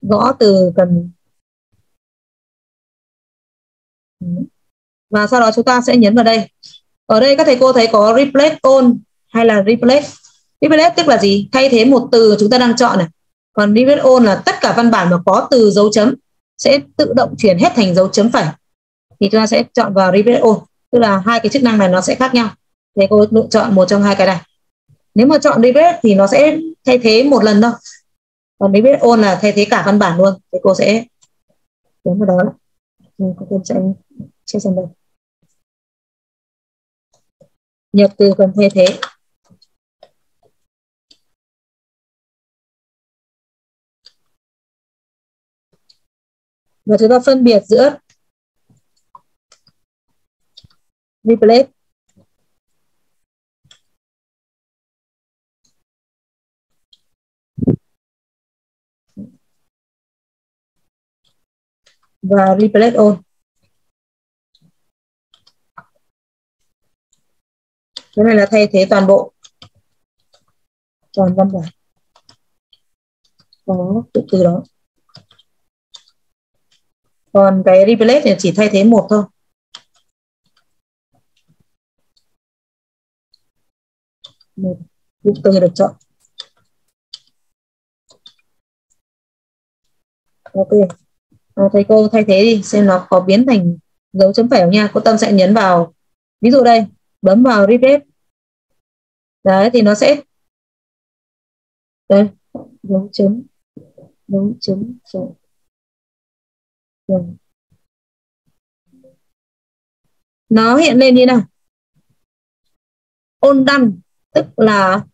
Gõ từ cần và sau đó chúng ta sẽ nhấn vào đây. Ở đây các thầy cô thấy có replace all hay là replace? Replace tức là gì? Thay thế một từ chúng ta đang chọn này. Còn replace all là tất cả văn bản mà có từ dấu chấm sẽ tự động chuyển hết thành dấu chấm phẩy thì chúng ta sẽ chọn vào replace all. Tức là hai cái chức năng này nó sẽ khác nhau. Thầy cô lựa chọn một trong hai cái này. Nếu mà chọn replace thì nó sẽ thay thế một lần thôi. Còn replace all là thay thế cả văn bản luôn. Thầy cô sẽ nhấn vào đó. Cô sẽ chia sẻ đây nhập từ cần thay thế. Và chúng ta phân biệt giữa replace và replace all cái này là thay thế toàn bộ. Toàn văn bản. Có cụm từ đó. Còn cái replace thì chỉ thay thế một thôi. Một cụm từ được chọn. Ok. À, thầy cô thay thế đi xem nó có biến thành dấu chấm phẩy không nha. Cô tâm sẽ nhấn vào. Ví dụ đây bấm vào replace đấy, thì nó sẽ đây dấu chấm dấu chấm rồi. Nó hiện lên như nào? Ôn đăng tức là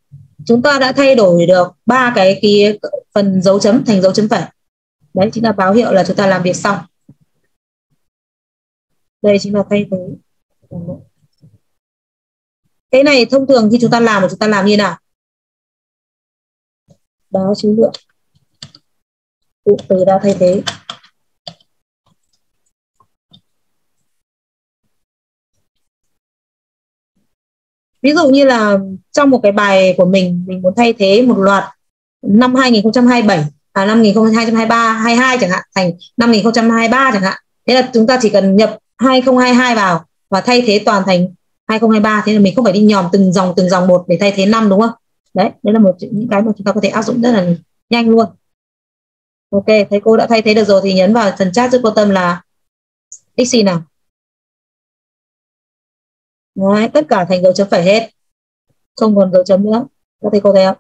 chúng ta đã thay đổi được ba cái cái phần dấu chấm thành dấu chấm phẩy. Đấy, chính là báo hiệu là chúng ta làm việc xong. Đây chính là thay thế cái này, thông thường khi chúng ta làm thì chúng ta làm như nào? Báo số lượng cụm từ đã thay thế. Ví dụ như là trong một cái bài của mình mình muốn thay thế một loạt năm 2027 à năm 2023 22 chẳng hạn, thành năm 2023 chẳng hạn. Thế là chúng ta chỉ cần nhập 2022 vào và thay thế toàn thành 2023 thế là mình không phải đi nhòm từng dòng từng dòng một để thay thế năm đúng không? Đấy đấy là một những cái mà chúng ta có thể áp dụng rất là nhanh luôn. Ok thấy cô đã thay thế được rồi thì nhấn vào phần chat giúp cô tâm là x nào. Đấy, tất cả thành dấu chấm phải hết. Không còn dấu chấm nữa. Các thầy cô thấy không?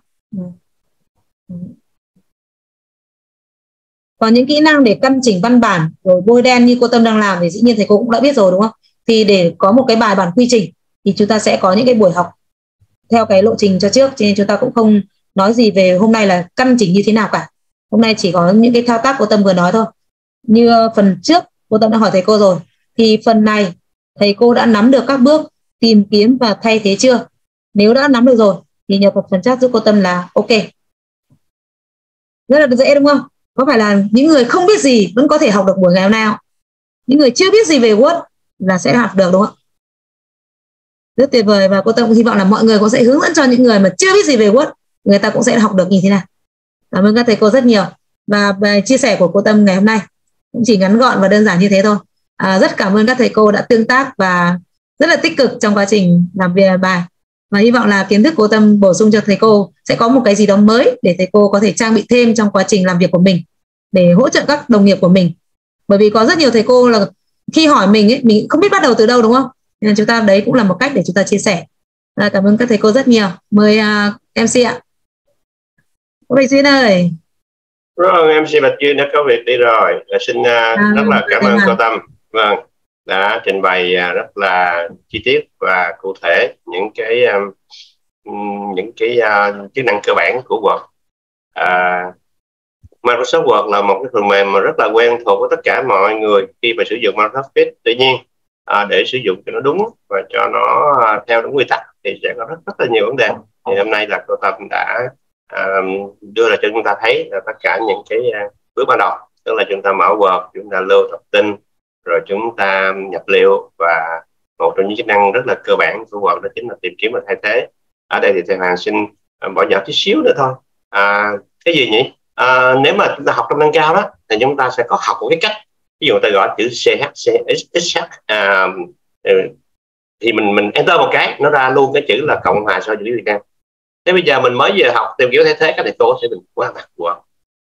Còn những kỹ năng để căn chỉnh văn bản rồi bôi đen như cô tâm đang làm thì dĩ nhiên thầy cô cũng đã biết rồi đúng không? Thì để có một cái bài bản quy trình thì chúng ta sẽ có những cái buổi học theo cái lộ trình cho trước, cho nên chúng ta cũng không nói gì về hôm nay là căn chỉnh như thế nào cả. Hôm nay chỉ có những cái thao tác cô tâm vừa nói thôi. Như phần trước cô tâm đã hỏi thầy cô rồi, thì phần này thầy cô đã nắm được các bước tìm kiếm và thay thế chưa? Nếu đã nắm được rồi, thì nhập vào phần chat giúp cô tâm là ok. Rất là dễ đúng không? Có phải là những người không biết gì vẫn có thể học được buổi ngày hôm nay không? Những người chưa biết gì về Word là sẽ học được đúng không? Rất tuyệt vời. Và cô tâm hy vọng là mọi người cũng sẽ hướng dẫn cho những người mà chưa biết gì về Word. Người ta cũng sẽ học được như thế nào cảm ơn các thầy cô rất nhiều. Và bài chia sẻ của cô tâm ngày hôm nay cũng chỉ ngắn gọn và đơn giản như thế thôi. À, rất cảm ơn các thầy cô đã tương tác và rất là tích cực trong quá trình làm việc bài. Và hy vọng là kiến thức cô tâm bổ sung cho thầy cô sẽ có một cái gì đó mới để thầy cô có thể trang bị thêm trong quá trình làm việc của mình để hỗ trợ các đồng nghiệp của mình. Bởi vì có rất nhiều thầy cô là khi hỏi mình ấy, mình không biết bắt đầu từ đâu đúng không? Nên chúng ta đấy cũng là một cách để chúng ta chia sẻ à, cảm ơn các thầy cô rất nhiều mời uh, MC ạ cô Bạch Duyên ơi Vâng, MC Bạch Duyên đã có việc đi rồi. Xin uh, à, rất là cảm ơn cô Tâm. Vâng đã trình bày à, rất là chi tiết và cụ thể những cái à, những cái uh, chức năng cơ bản của Word. Uh, Microsoft Word là một cái phần mềm mà rất là quen thuộc với tất cả mọi người khi mà sử dụng Microsoft Office. Tuy nhiên à, để sử dụng cho nó đúng và cho nó à, theo đúng quy tắc thì sẽ có rất rất là nhiều vấn đề. Thì hôm nay là cô Tâm đã à, đưa ra cho chúng ta thấy là tất cả những cái à, bước ban đầu. Tức là chúng ta mở Word, chúng ta lưu thông tin rồi chúng ta nhập liệu và một trong những chức năng rất là cơ bản của Word đó chính là tìm kiếm và thay thế. Ở đây thì thầy Hoàng xin à, bỏ nhỏ chút xíu nữa thôi. À, cái gì nhỉ? À, nếu mà chúng ta học trong nâng cao đó thì chúng ta sẽ có học một cái cách ví dụ ta gọi chữ ch ch x à, ừ. thì mình mình enter một cái nó ra luôn cái chữ là cộng hòa so với Việt Nam. Thế bây giờ mình mới vừa học tìm hiểu thay thế các thầy cô sẽ mình quá mặt của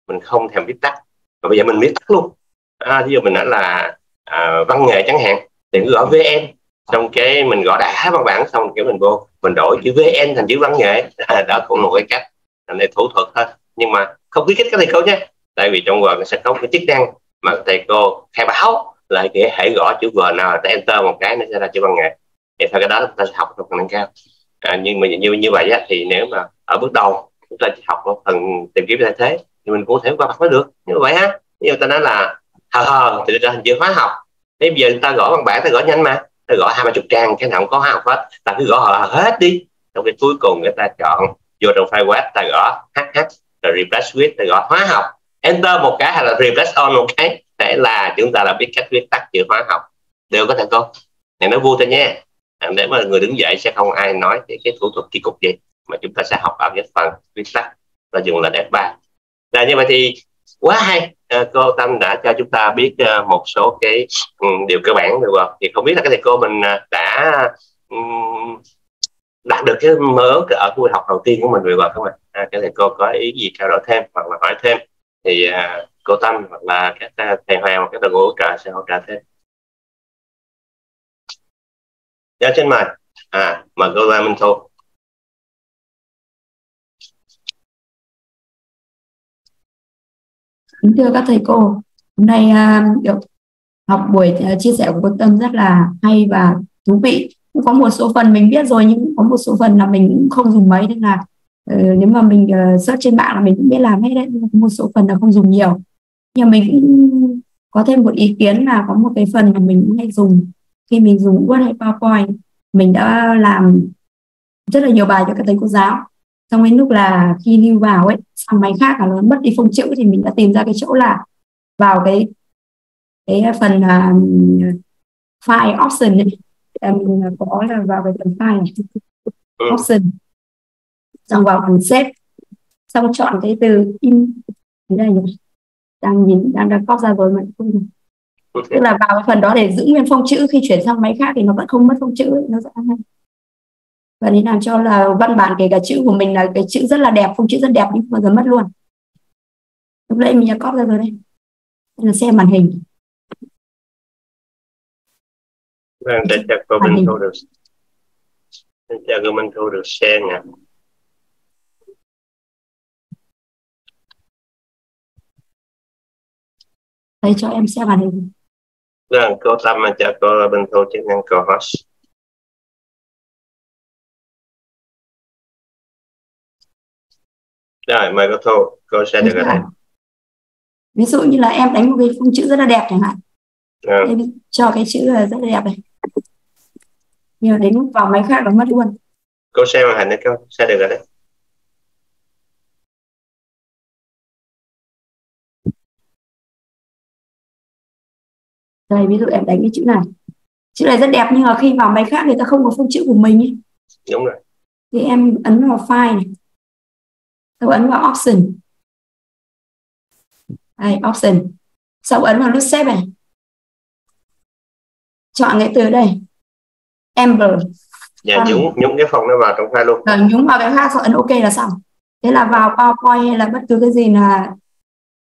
mình không thèm viết tắt. Và bây giờ mình viết tắt luôn. À, ví dụ mình nói là à, văn nghệ chẳng hạn thì cứ gõ vn trong cái mình gõ đã văn bản xong kiểu mình vô mình đổi chữ vn thành chữ văn nghệ. À, (laughs) đó cũng một cái cách thành này thủ thuật thôi. Nhưng mà không khuyến khích các thầy cô nhé tại vì trong Word sẽ có cái chức năng mà thầy cô khai báo là cái hãy gõ chữ v nào ta enter một cái nó sẽ ra chữ văn nghệ. Thì theo cái đó chúng ta sẽ học được phần nâng cao. À, nhưng mà như như vậy á, thì nếu mà ở bước đầu chúng ta chỉ học một phần tìm kiếm thay thế thì mình cũng thể qua mặt mới được. Như vậy ha như ta nói là hờ hờ thì ra hình chữ hóa học. Thế bây giờ người ta gõ bằng bản ta gõ nhanh mà. Ta gõ hai ba chục trang cái nào cũng có hóa học hết. Ta cứ gõ hờ hết đi. Trong cái cuối cùng người ta chọn vô trong file web ta gõ hh rồi replace with ta gõ hóa học enter một cái hay là replace on một cái để là chúng ta đã biết cách viết tắt chữ hóa học. Đều có thành công. Này nó vui thôi nhé. Để mà người đứng dậy sẽ không ai nói cái, cái thủ thuật kỳ cục gì mà chúng ta sẽ học ở cái phần viết tắt là dùng là F3 là như vậy thì quá hay. Ờ, cô Tâm đã cho chúng ta biết uh, một số cái um, điều cơ bản được không? Thì không biết là cái thầy cô mình uh, đã um, đạt được cái mơ ước ở buổi học đầu tiên của mình rồi không ạ? À, cái thầy cô có ý gì trao đổi thêm hoặc là hỏi thêm? Thì à, uh, cô Tâm hoặc là các à, thầy Hoàng hoặc các đồng hỗ trợ sẽ hỗ trợ thêm. Dạ trên mời. À, mời cô ra Minh Thu. Kính thưa các thầy cô, hôm nay uh, được học buổi uh, chia sẻ của cô Tâm rất là hay và thú vị. Cũng có một số phần mình biết rồi nhưng có một số phần là mình cũng không dùng mấy nên là uh, nếu mà mình uh, search trên mạng là mình cũng biết làm hết đấy. Nhưng có một số phần là không dùng nhiều. Nhưng mình cũng có thêm một ý kiến là có một cái phần mà mình cũng hay dùng khi mình dùng Word hay PowerPoint mình đã làm rất là nhiều bài cho các thầy cô giáo trong cái lúc là khi lưu vào ấy sang máy khác là nó mất đi phông chữ thì mình đã tìm ra cái chỗ là vào cái cái phần uh, file option ấy mình có là vào cái phần file này ừ. option xong vào phần set xong chọn cái từ in. Thế này nhỉ? Đang nhìn đang đang copy ra rồi mà không tức là vào cái phần đó để giữ nguyên phông chữ khi chuyển sang máy khác thì nó vẫn không mất phông chữ nó sẽ và để làm cho là văn bản kể cả chữ của mình là cái chữ rất là đẹp phông chữ rất đẹp nhưng không bao giờ mất luôn. Lúc nãy mình đã cóp ra rồi đây đây là xem màn hình. Vâng để cho cô Minh Thu được để cho cô Minh Thu được share nha đây cho em xem màn hình Vâng, cô Tâm cho cô Bình Thu chức năng co-host. Rồi, mời cô Thu, cô sẽ được ở đây. Ví dụ như là em đánh một cái phông chữ rất là đẹp chẳng hạn. Ừ. Em cho cái chữ là rất là đẹp này. Nhưng mà đến vào máy khác nó mất luôn. Cô xem màn hình này cô, sẽ được ở đây. Đây ví dụ em đánh cái chữ này. Chữ này rất đẹp nhưng mà khi vào máy khác người ta không có phông chữ của mình ấy. đúng rồi. Thì em ấn vào file này. Sau ấn vào option. Đây option. Sau ấn vào nút xếp này. Chọn cái từ đây. Ember. Dạ nhúng nhúng cái phòng nó vào trong file luôn. Rồi nhúng vào cái khác sau ấn ok là xong. Thế là vào powerpoint hay là bất cứ cái gì là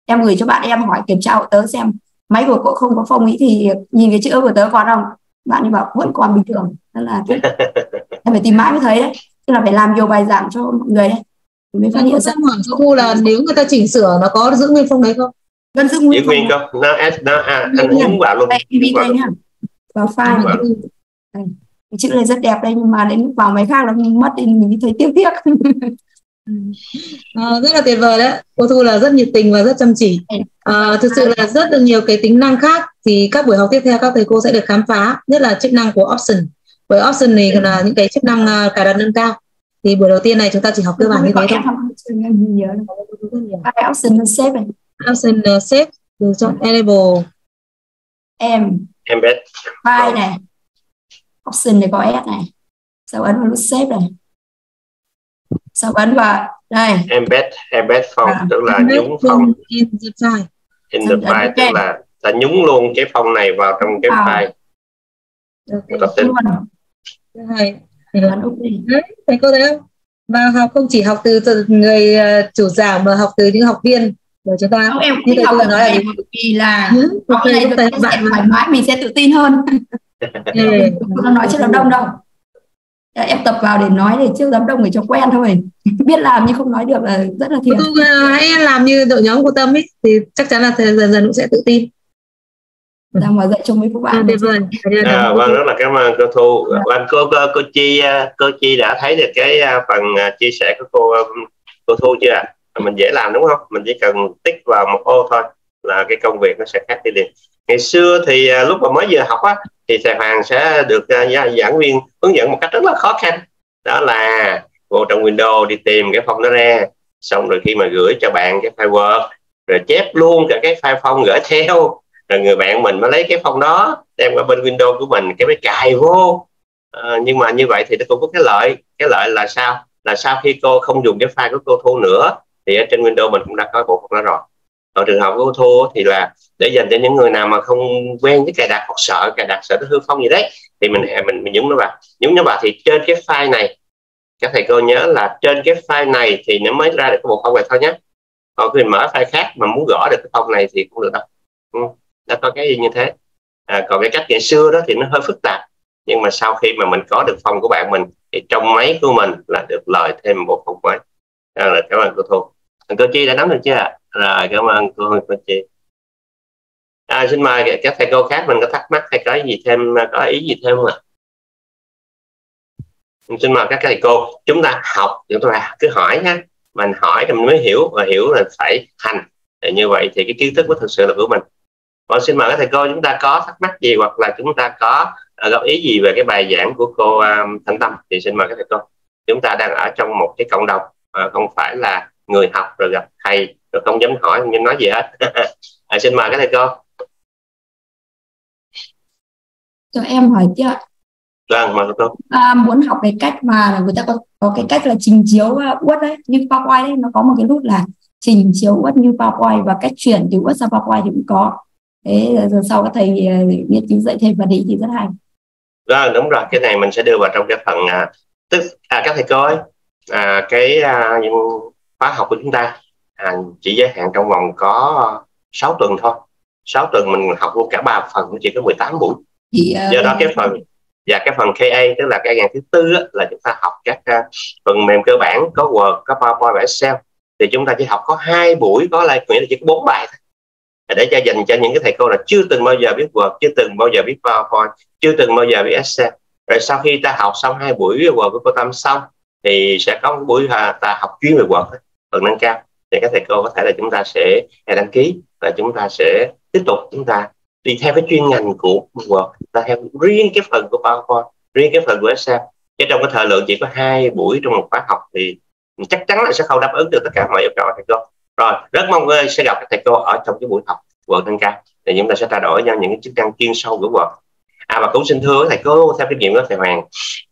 em gửi cho bạn em hỏi kiểm tra hộ tớ xem máy của cậu không có phông ý thì nhìn cái chữ của tớ còn không bạn ấy bảo vẫn còn bình thường. Đó là em phải tìm mãi mới thấy đấy. Tức là phải làm nhiều bài giảng cho mọi người đấy mới phát hiện ra. hỏi cho khu là nếu người ta chỉnh sửa nó có giữ nguyên phông đấy không? Vẫn giữ nguyên nguyên không? Nó nó à anh nhúng vào luôn. Vào, vào file. Đây. cái chữ này rất đẹp đây nhưng mà đến vào máy khác nó mất thì mình thấy tiếc tiếc (laughs) à, rất là tuyệt vời đấy. Cô thu là rất nhiệt tình và rất chăm chỉ. À, thực sự là rất là nhiều cái tính năng khác thì các buổi học tiếp theo các thầy cô sẽ được khám phá nhất là chức năng của option. Với option này là những cái chức năng uh, cài đặt nâng cao. Thì buổi đầu tiên này chúng ta chỉ học cơ bản như thế thôi. Option save này? Option save từ chọn enable. Em embed. File này. Option này có s này. Sau ấn vào nút save này sau ấn vào? Đây. Embed embed phong à, tức là nhúng phong. in the file. In the file tức là ta nhúng luôn cái phong này vào trong cái à. file. Okay. tập tính hay thầy cô thấy không? Và học không chỉ học từ, từ người uh, chủ giảng mà học từ những học viên rồi chúng ta. Không, em như thầy cô nói là vì là học này được bạn thoải mái mình sẽ tự tin hơn. (laughs) Nó nói chưa đám đông đâu em tập vào để nói để trước đám đông để cho quen thôi. (laughs) Biết làm nhưng không nói được là rất là thiệt. Hãy làm như đội nhóm của tâm ấy thì chắc chắn là dần dần cũng sẽ tự tin. Đang mở dạy cho mấy các bạn. Vời. À, vâng rất là cảm ơn cô thu. Dạ. vâng cô, cô cô chi à, cô chi đã thấy được cái à, phần à, chia sẻ của cô cô thu chưa ạ? Mình dễ làm đúng không? Mình chỉ cần tích vào một ô thôi là cái công việc nó sẽ khác đi liền. Ngày xưa thì lúc mà mới vừa học á thì thầy Hoàng sẽ được uh, giảng viên hướng dẫn một cách rất là khó khăn. Đó là vô trong Windows đi tìm cái phong đó ra xong rồi khi mà gửi cho bạn cái file Word rồi chép luôn cả cái file phong gửi (laughs) theo. Rồi người bạn mình mới lấy cái phong đó đem qua bên Windows của mình cái mới cài vô. À, nhưng mà như vậy thì nó cũng có cái lợi. Cái lợi là sao? Là sau khi cô không dùng cái file của cô thu nữa thì ở trên Windows mình cũng đã có bộ phận đó rồi còn trường hợp của cô thu thì là để dành cho những người nào mà không quen với cài đặt hoặc sợ cài đặt sợ nó hư không gì đấy thì mình mình mình nhúng nó vào. Nhúng nó vào thì trên cái file này các thầy cô nhớ là trên cái file này thì nó mới ra được cái bộ phông này thôi nhé. Còn khi mình mở file khác mà muốn gõ được cái phông này thì cũng được đâu. Ừ, nó có cái gì như thế. À, còn cái cách ngày xưa đó thì nó hơi phức tạp. Nhưng mà sau khi mà mình có được phong của bạn mình thì trong máy của mình là được lời thêm một phong mới. Đó là cảm ơn cô thu. Cô chi đã nắm được chưa rồi cảm ơn cô cô chị. À, xin mời các thầy cô khác mình có thắc mắc hay có gì thêm có ý gì thêm không ạ? Xin mời các thầy cô chúng ta học chúng ta cứ hỏi nha mình hỏi thì mình mới hiểu và hiểu là phải hành. Thì như vậy thì cái kiến thức mới thực sự là của mình. Còn xin mời các thầy cô chúng ta có thắc mắc gì hoặc là chúng ta có à, góp ý gì về cái bài giảng của cô um, Thanh Tâm thì xin mời các thầy cô. Chúng ta đang ở trong một cái cộng đồng uh, không phải là người học rồi gặp thầy rồi không dám hỏi không dám nói gì hết. (laughs) À, xin mời các thầy cô. Cho em hỏi chứ vâng mời cô. À, muốn học cái cách mà người ta có có cái cách là trình chiếu uất đấy như PowerPoint đấy nó có một cái nút là trình chiếu uất như PowerPoint và cách chuyển từ uất sang PowerPoint thì cũng có. Thế rồi sau các thầy nghiên cứu dạy thêm và đi thì rất hay. Vâng đúng rồi cái này mình sẽ đưa vào trong cái phần à, tức à, các thầy cô ấy à, cái à, những khóa học của chúng ta à, chỉ giới hạn trong vòng có 6 tuần thôi. 6 tuần mình học luôn cả ba phần chỉ có 18 buổi. Thì, uh... do đó cái phần và cái phần KA tức là cái ngàn thứ tư á, là chúng ta học các uh, phần mềm cơ bản có Word có PowerPoint và Excel. Thì chúng ta chỉ học có hai buổi có lại nghĩa là chỉ có bốn bài thôi. Để cho dành cho những cái thầy cô là chưa từng bao giờ biết Word chưa từng bao giờ biết PowerPoint chưa từng bao giờ biết Excel. Rồi sau khi ta học xong hai buổi Word của cô Tâm xong thì sẽ có một buổi à, ta học chuyên về Word phần nâng cao thì các thầy cô có thể là chúng ta sẽ à, đăng ký và chúng ta sẽ tiếp tục chúng ta đi theo cái chuyên ngành của Word ta theo riêng cái phần của PowerPoint, riêng cái phần của Excel. Chứ trong cái thời lượng chỉ có hai buổi trong một khóa học thì chắc chắn là sẽ không đáp ứng được tất cả mọi yêu cầu thầy cô. Rồi, rất mong ơi sẽ gặp các thầy cô ở trong cái buổi học Word nâng cao. Thì chúng ta sẽ trao đổi nhau những cái chức năng chuyên sâu của Word à và cũng xin thưa thầy cô, theo kinh nghiệm của thầy Hoàng,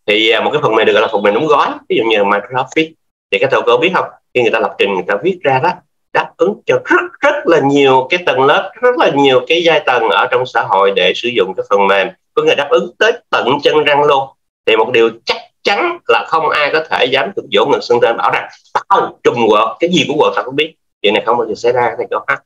thì à, một cái phần mềm được gọi là phần mềm đóng gói, ví dụ như Microsoft Office. Thì các thầy cô biết không? Khi người ta lập trình người ta viết ra đó đáp ứng cho rất rất là nhiều cái tầng lớp rất là nhiều cái giai tầng ở trong xã hội để sử dụng cái phần mềm. Có người đáp ứng tới tận chân răng luôn. Thì một điều chắc chắn là không ai có thể dám thực dỗ ngực xưng tên bảo rằng tao trùm Word cái gì của Word tao không biết. Chuyện này không bao giờ xảy ra thầy cô hát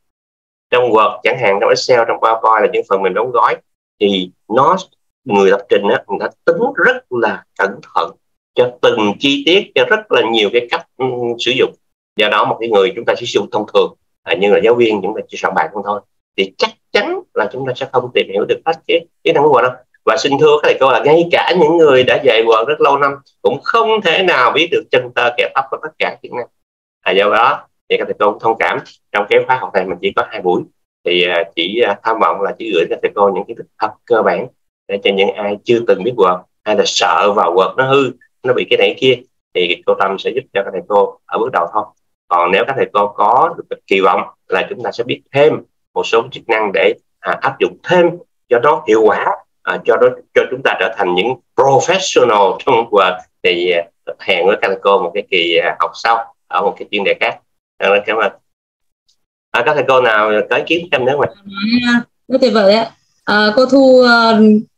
trong Word chẳng hạn trong Excel trong PowerPoint là những phần mềm đóng gói. Thì nó người lập trình á, người ta tính rất là cẩn thận cho từng chi tiết cho rất là nhiều cái cách um, sử dụng. Do đó một cái người chúng ta sử dụng thông thường à, như là giáo viên chúng ta chỉ soạn bài không thôi thì chắc chắn là chúng ta sẽ không tìm hiểu được hết cái kỹ năng của đâu và xin thưa các thầy cô là ngay cả những người đã dạy Word rất lâu năm cũng không thể nào biết được chân tơ kẹp tóc của tất cả kỹ năng à, do đó thì các thầy cô thông cảm trong cái khóa học này mình chỉ có hai buổi thì à, chỉ à, tham vọng là chỉ gửi cho thầy cô những kiến thức thật cơ bản để cho những ai chưa từng biết Word hay là sợ vào Word nó hư nó bị cái này kia thì cô Tâm sẽ giúp cho các thầy cô ở bước đầu thôi. Còn nếu các thầy cô có được kỳ vọng là chúng ta sẽ biết thêm một số chức năng để à, áp dụng thêm cho nó hiệu quả à, cho nó cho chúng ta trở thành những professional trong cuộc thì à, hẹn với các thầy cô một cái kỳ à, học sau ở một cái chuyên đề khác. À, cảm ơn. À, các thầy cô nào có ý kiến thêm nữa mà à, rất tuyệt vời đấy à, cô thu uh,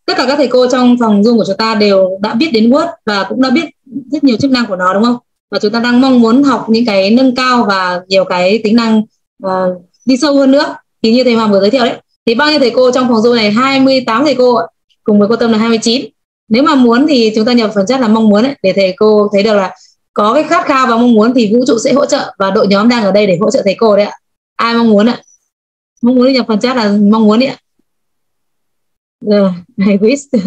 tất cả các thầy cô trong phòng zoom của chúng ta đều đã biết đến Word và cũng đã biết rất nhiều chức năng của nó đúng không? Và chúng ta đang mong muốn học những cái nâng cao và nhiều cái tính năng uh, đi sâu hơn nữa. Thì như thầy Hoàng vừa giới thiệu đấy thì bao nhiêu thầy cô trong phòng zoom này? 28 thầy cô cùng với cô Tâm là 29 nếu mà muốn thì chúng ta nhập phần chất là mong muốn ấy, để thầy cô thấy được là có cái khát khao và mong muốn thì vũ trụ sẽ hỗ trợ và đội nhóm đang ở đây để hỗ trợ thầy cô đấy ạ. Ai mong muốn ạ? Mong muốn nhập phần chat là mong muốn đấy ạ rồi (laughs) I wish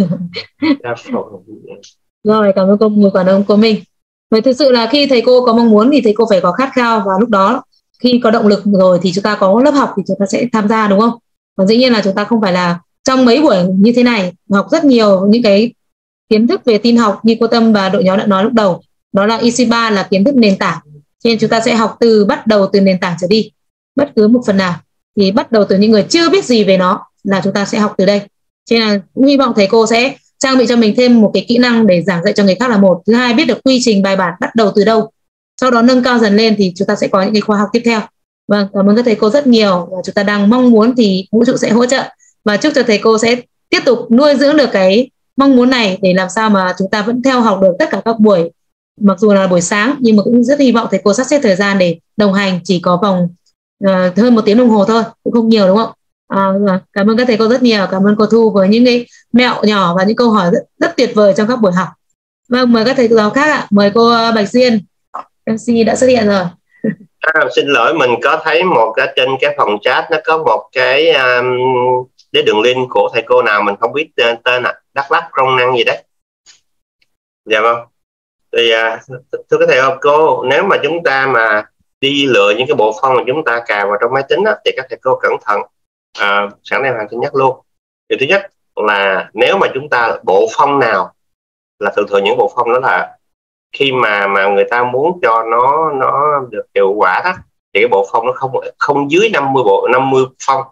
rồi cảm ơn cô mùi quản ơn cô Minh. Vậy thực sự là khi thầy cô có mong muốn thì thầy cô phải có khát khao và lúc đó. Khi có động lực rồi thì chúng ta có lớp học thì chúng ta sẽ tham gia đúng không? Còn dĩ nhiên là chúng ta không phải là trong mấy buổi như thế này học rất nhiều những cái kiến thức về tin học như cô Tâm và đội nhóm đã nói lúc đầu. Đó là EC3 là kiến thức nền tảng. Cho nên chúng ta sẽ học từ bắt đầu từ nền tảng trở đi. Bất cứ một phần nào. Thì bắt đầu từ những người chưa biết gì về nó là chúng ta sẽ học từ đây cho nên là cũng hy vọng thầy cô sẽ trang bị cho mình thêm một cái kỹ năng để giảng dạy cho người khác là một. Thứ hai biết được quy trình bài bản bắt đầu từ đâu. Sau đó nâng cao dần lên thì chúng ta sẽ có những cái khoa học tiếp theo. Vâng cảm ơn các thầy cô rất nhiều. Và chúng ta đang mong muốn thì vũ trụ sẽ hỗ trợ. Và chúc cho thầy cô sẽ tiếp tục nuôi dưỡng được cái mong muốn này để làm sao mà chúng ta vẫn theo học được tất cả các buổi. Mặc dù là buổi sáng nhưng mà cũng rất hy vọng thầy cô sắp xếp thời gian để đồng hành chỉ có vòng uh, hơn một tiếng đồng hồ thôi cũng không nhiều đúng không? À, cảm ơn các thầy cô rất nhiều. Cảm ơn cô thu với những cái mẹo nhỏ và những câu hỏi rất, rất tuyệt vời trong các buổi học. Vâng mời các thầy giáo khác ạ. Mời cô ờ, bạch duyên. Mc đã xuất hiện rồi. À, xin lỗi mình có thấy một cái trên cái phòng chat nó có một cái um, cái đường link của thầy cô nào mình không biết ờ, tên à đắk lắc công năng gì đấy. Dạ vâng. Thì à, thưa các thầy cô nếu mà chúng ta mà đi lựa những cái bộ phong mà chúng ta cài vào trong máy tính đó, thì các thầy cô cẩn thận à, sáng nay hoàng xin nhắc luôn. Điều thứ nhất là nếu mà chúng ta bộ phong nào là thường thường những bộ phong đó là khi mà mà người ta muốn cho nó nó được hiệu quả đó thì cái bộ phong nó không không dưới 50 bộ 50 phong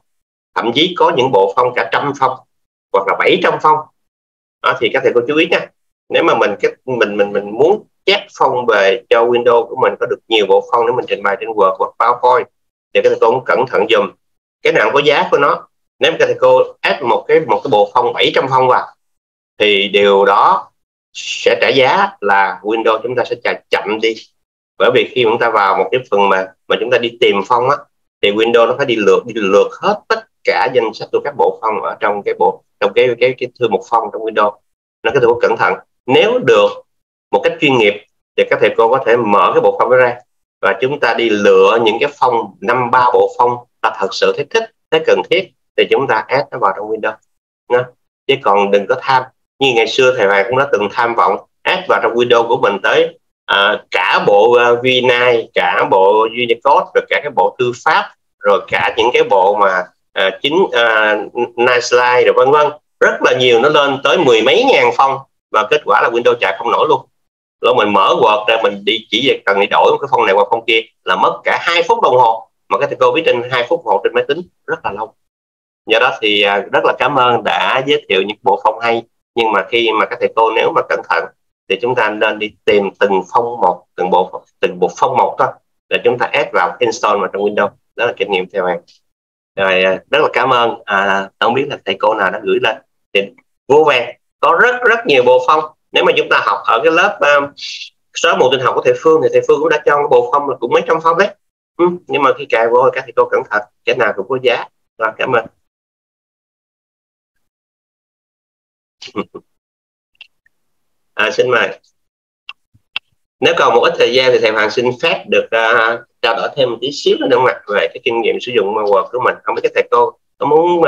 thậm chí có những bộ phong cả trăm phong hoặc là 700 phong đó, thì các thầy cô chú ý nha. Nếu mà mình cái mình mình mình muốn chép phong về cho Windows của mình có được nhiều bộ phong để mình trình bày trên Word hoặc PowerPoint thì các thầy cô cũng cẩn thận dùm cái nào có giá của nó. Nếu các thầy cô ép một cái một cái bộ phong 700 phong vào, thì điều đó sẽ trả giá là Windows chúng ta sẽ chạy chậm đi. Bởi vì khi chúng ta vào một cái phần mà mà chúng ta đi tìm phong á, thì Windows nó phải đi lượt đi lượt hết tất cả danh sách của các bộ phong ở trong cái bộ, trong cái cái cái thư mục phong trong Windows nó có thể cẩn thận. Nếu được một cách chuyên nghiệp, thì các thầy cô có thể mở cái bộ phong đó ra và chúng ta đi lựa những cái phong năm ba bộ phong ta thật sự thấy thích thấy cần thiết thì chúng ta add nó vào trong Windows. Nha. chứ còn đừng có tham. Như ngày xưa thầy Hoàng cũng đã từng tham vọng add vào trong Windows của mình tới à, cả bộ à, uh, VNI cả bộ Unicode rồi cả cái bộ tư pháp rồi cả những cái bộ mà uh, chính à, uh, Nice Slide rồi vân vân. Rất là nhiều nó lên tới mười mấy ngàn phong và kết quả là Windows chạy không nổi luôn. Rồi mình mở Word ra mình đi chỉ việc cần đi đổi một cái phong này qua phong kia là mất cả hai phút đồng hồ mà các thầy cô biết trên hai phút một trên máy tính rất là lâu. Do đó thì à, rất là cảm ơn đã giới thiệu những bộ phong hay. Nhưng mà khi mà các thầy cô nếu mà cẩn thận thì chúng ta nên đi tìm từng phong một từng bộ từng bộ phong một thôi để chúng ta add vào install vào trong Windows. Đó là kinh nghiệm theo em. Rồi à, rất là cảm ơn à, không biết là thầy cô nào đã gửi lên. Thì vô vàng có rất rất nhiều bộ phong. Nếu mà chúng ta học ở cái lớp um, số một tinh học của thầy Phương thì thầy Phương cũng đã cho cái bộ phong là cũng mấy trăm phong đấy ừ, nhưng mà khi cài vô các thầy cô cẩn thận cái nào cũng có giá. Rồi cảm ơn. (laughs) À, xin mời. Nếu còn một ít thời gian thì thầy Hoàng xin phép được uh, trao đổi thêm một tí xíu nữa đúng không ạ về cái kinh nghiệm sử dụng Word của mình. Không biết các thầy cô có muốn uh,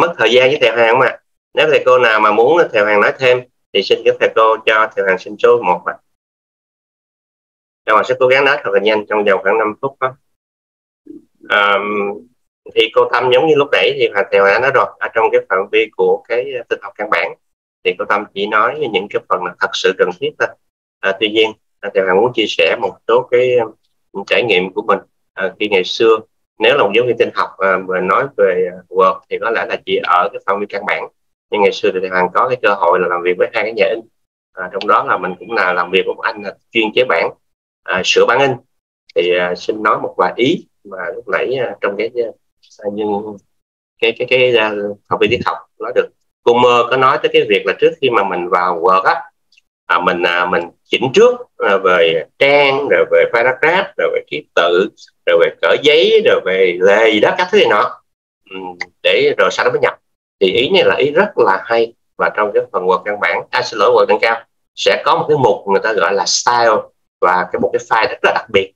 mất thời gian với thầy Hoàng không ạ? Nếu thầy cô nào mà muốn thầy Hoàng nói thêm thì xin các thầy cô cho thầy Hoàng xin số một ạ thầy mà sẽ cố gắng nói thật là nhanh trong vòng khoảng 5 phút đó. Um, thì cô Tâm giống như lúc nãy thì Hoàng thầy Hoàng đã nói rồi ở trong cái phạm vi của cái ờ, tinh học căn bản thì cô Tâm chỉ nói những cái phần là thật sự cần thiết thôi. À, tuy nhiên thầy Hoàng muốn chia sẻ một số cái trải nghiệm của mình à, khi ngày xưa. Nếu là một giáo viên tinh học à, mà nói về Word thì có lẽ là chỉ ở cái phạm vi căn bản. Nhưng ngày xưa thì thầy Hoàng có cái cơ hội là làm việc với hai cái nhà in à, trong đó là mình cũng là làm việc với một anh là chuyên chế bản à, sửa bản in. Thì à, xin nói một vài ý mà lúc nãy à, trong cái à, nhưng cái cái cái, cái học viên tiết học nói được. Cô mơ có nói tới cái việc là trước khi mà mình vào Word á à, mình à, mình chỉnh trước à, về trang rồi về paragraph rồi về ký tự rồi về cỡ giấy rồi về lề gì đó các thứ này nọ. Để rồi sau đó mới nhập. Thì ý này là ý rất là hay. Và trong cái phần quật căn bản à, xin lỗi quật nâng cao sẽ có một cái mục người ta gọi là style và cái một cái file rất là đặc biệt.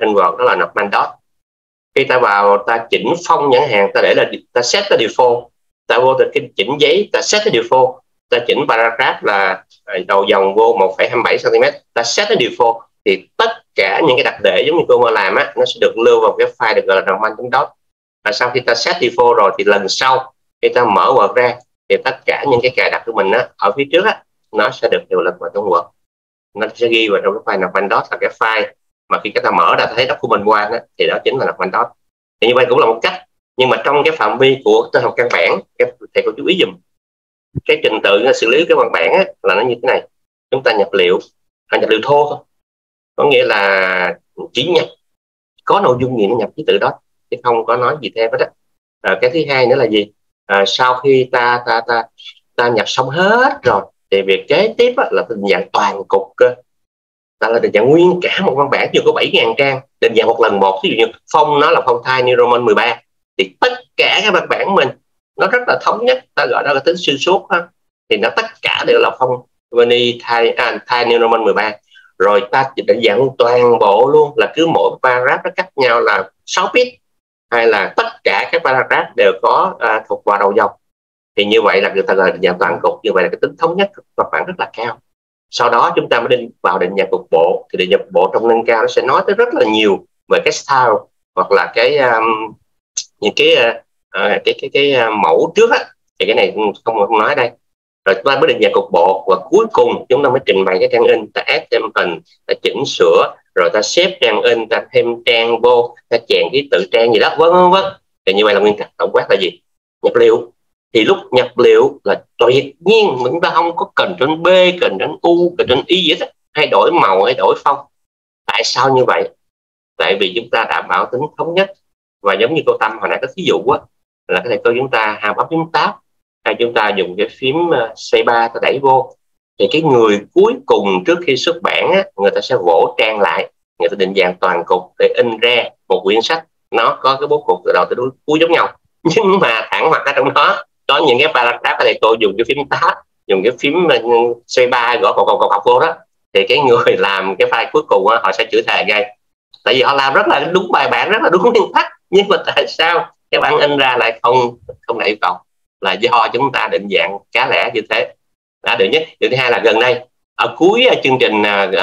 Trên Word đó là Norman Dot. Khi ta vào ta chỉnh phong nhãn hàng ta để là ta set cái default. Ta vô ta chỉnh giấy ta set cái default. Ta chỉnh paragraph là à, đầu dòng vô 1,27 cm ta set cái default. Thì tất cả những cái đặc để giống như cô mà làm á nó sẽ được lưu vào cái file được gọi là norman.dot và sau khi ta set default rồi thì lần sau khi ta mở Word ra thì tất cả những cái cài đặt của mình á, ở phía trước á, nó sẽ được hiệu lực vào trong Word nó sẽ ghi vào trong cái file nạp dot là cái file mà khi các ta mở ra thấy document qua á, thì đó chính là nạp dot thì như vậy cũng là một cách nhưng mà trong cái phạm vi của tên học căn bản các thầy cô chú ý dùm cái trình tự xử lý cái văn bản á, là nó như thế này. Chúng ta nhập liệu. Là nhập liệu thô thôi. Có nghĩa là chỉ nhập có nội dung gì nó nhập ký tự đó chứ không có nói gì thêm hết á. À, cái thứ hai nữa là gì? À, sau khi ta ta ta ta nhập xong hết rồi thì việc kế tiếp á, là định dạng toàn cục cơ. Ta là định dạng nguyên cả một văn bản chưa có 7.000 trang định dạng một lần một ví dụ như phong nó là phong thai như Roman 13 thì tất cả các văn bản mình nó rất là thống nhất ta gọi đó là tính xuyên suốt ha. Thì nó tất cả đều là phong Vani thai à, thai New Roman 13 rồi ta định dạng toàn bộ luôn là cứ mỗi paragraph nó cách nhau là 6 bit hay là tất cả các paragraph đều có à, thuộc vào đầu dòng thì như vậy là người ta là định dạng toàn cục như vậy là cái tính thống nhất và khoảng rất là cao. Sau đó chúng ta mới đi vào định dạng cục bộ. Thì định dạng cục bộ trong nâng cao nó sẽ nói tới rất là nhiều về cái style hoặc là cái um, những cái uh, à, cái cái cái, cái uh, mẫu trước á. Thì cái này không không nói đây. Rồi chúng ta mới định dạng cục bộ và cuối cùng chúng ta mới trình bày cái trang in. Ta ép thêm hình ta chỉnh sửa rồi ta xếp trang in ta thêm trang vô ta chèn ký tự trang gì đó vân vân vân. Thì như vậy là nguyên tắc tổng quát là gì? Nhập liệu thì lúc nhập liệu là tuyệt nhiên chúng ta không có cần trên B cần trên U cần trên Y gì hết hay đổi màu hay đổi phong. Tại sao như vậy? Tại vì chúng ta đảm bảo tính thống nhất. Và giống như cô tâm hồi nãy có ví dụ á là cái thầy cô chúng ta hàm ấp chúng tab hay chúng ta dùng cái phím ờ, C3 ta đẩy vô. Thì cái người cuối cùng trước khi xuất bản á, người ta sẽ vỗ trang lại. Người ta định dạng toàn cục để in ra một quyển sách. Nó có cái bố cục từ đầu tới cuối giống nhau. (laughs) Nhưng mà thẳng mặt ở trong đó có những cái paragraph thầy cô dùng cái phím tab dùng cái phím ờ, xoay C3 gõ cọc cọc cọc vô đó thì cái người (laughs) làm cái file cuối cùng đó, họ sẽ chữ thề ngay. Tại vì họ làm rất là đúng bài bản rất là đúng nguyên tắc nhưng mà tại sao cái bản in ra lại không không đạt yêu cầu? Là do chúng ta định dạng cá lẻ như thế. Đã được nhất. Điều thứ hai là gần đây ở cuối ờ, chương trình uh,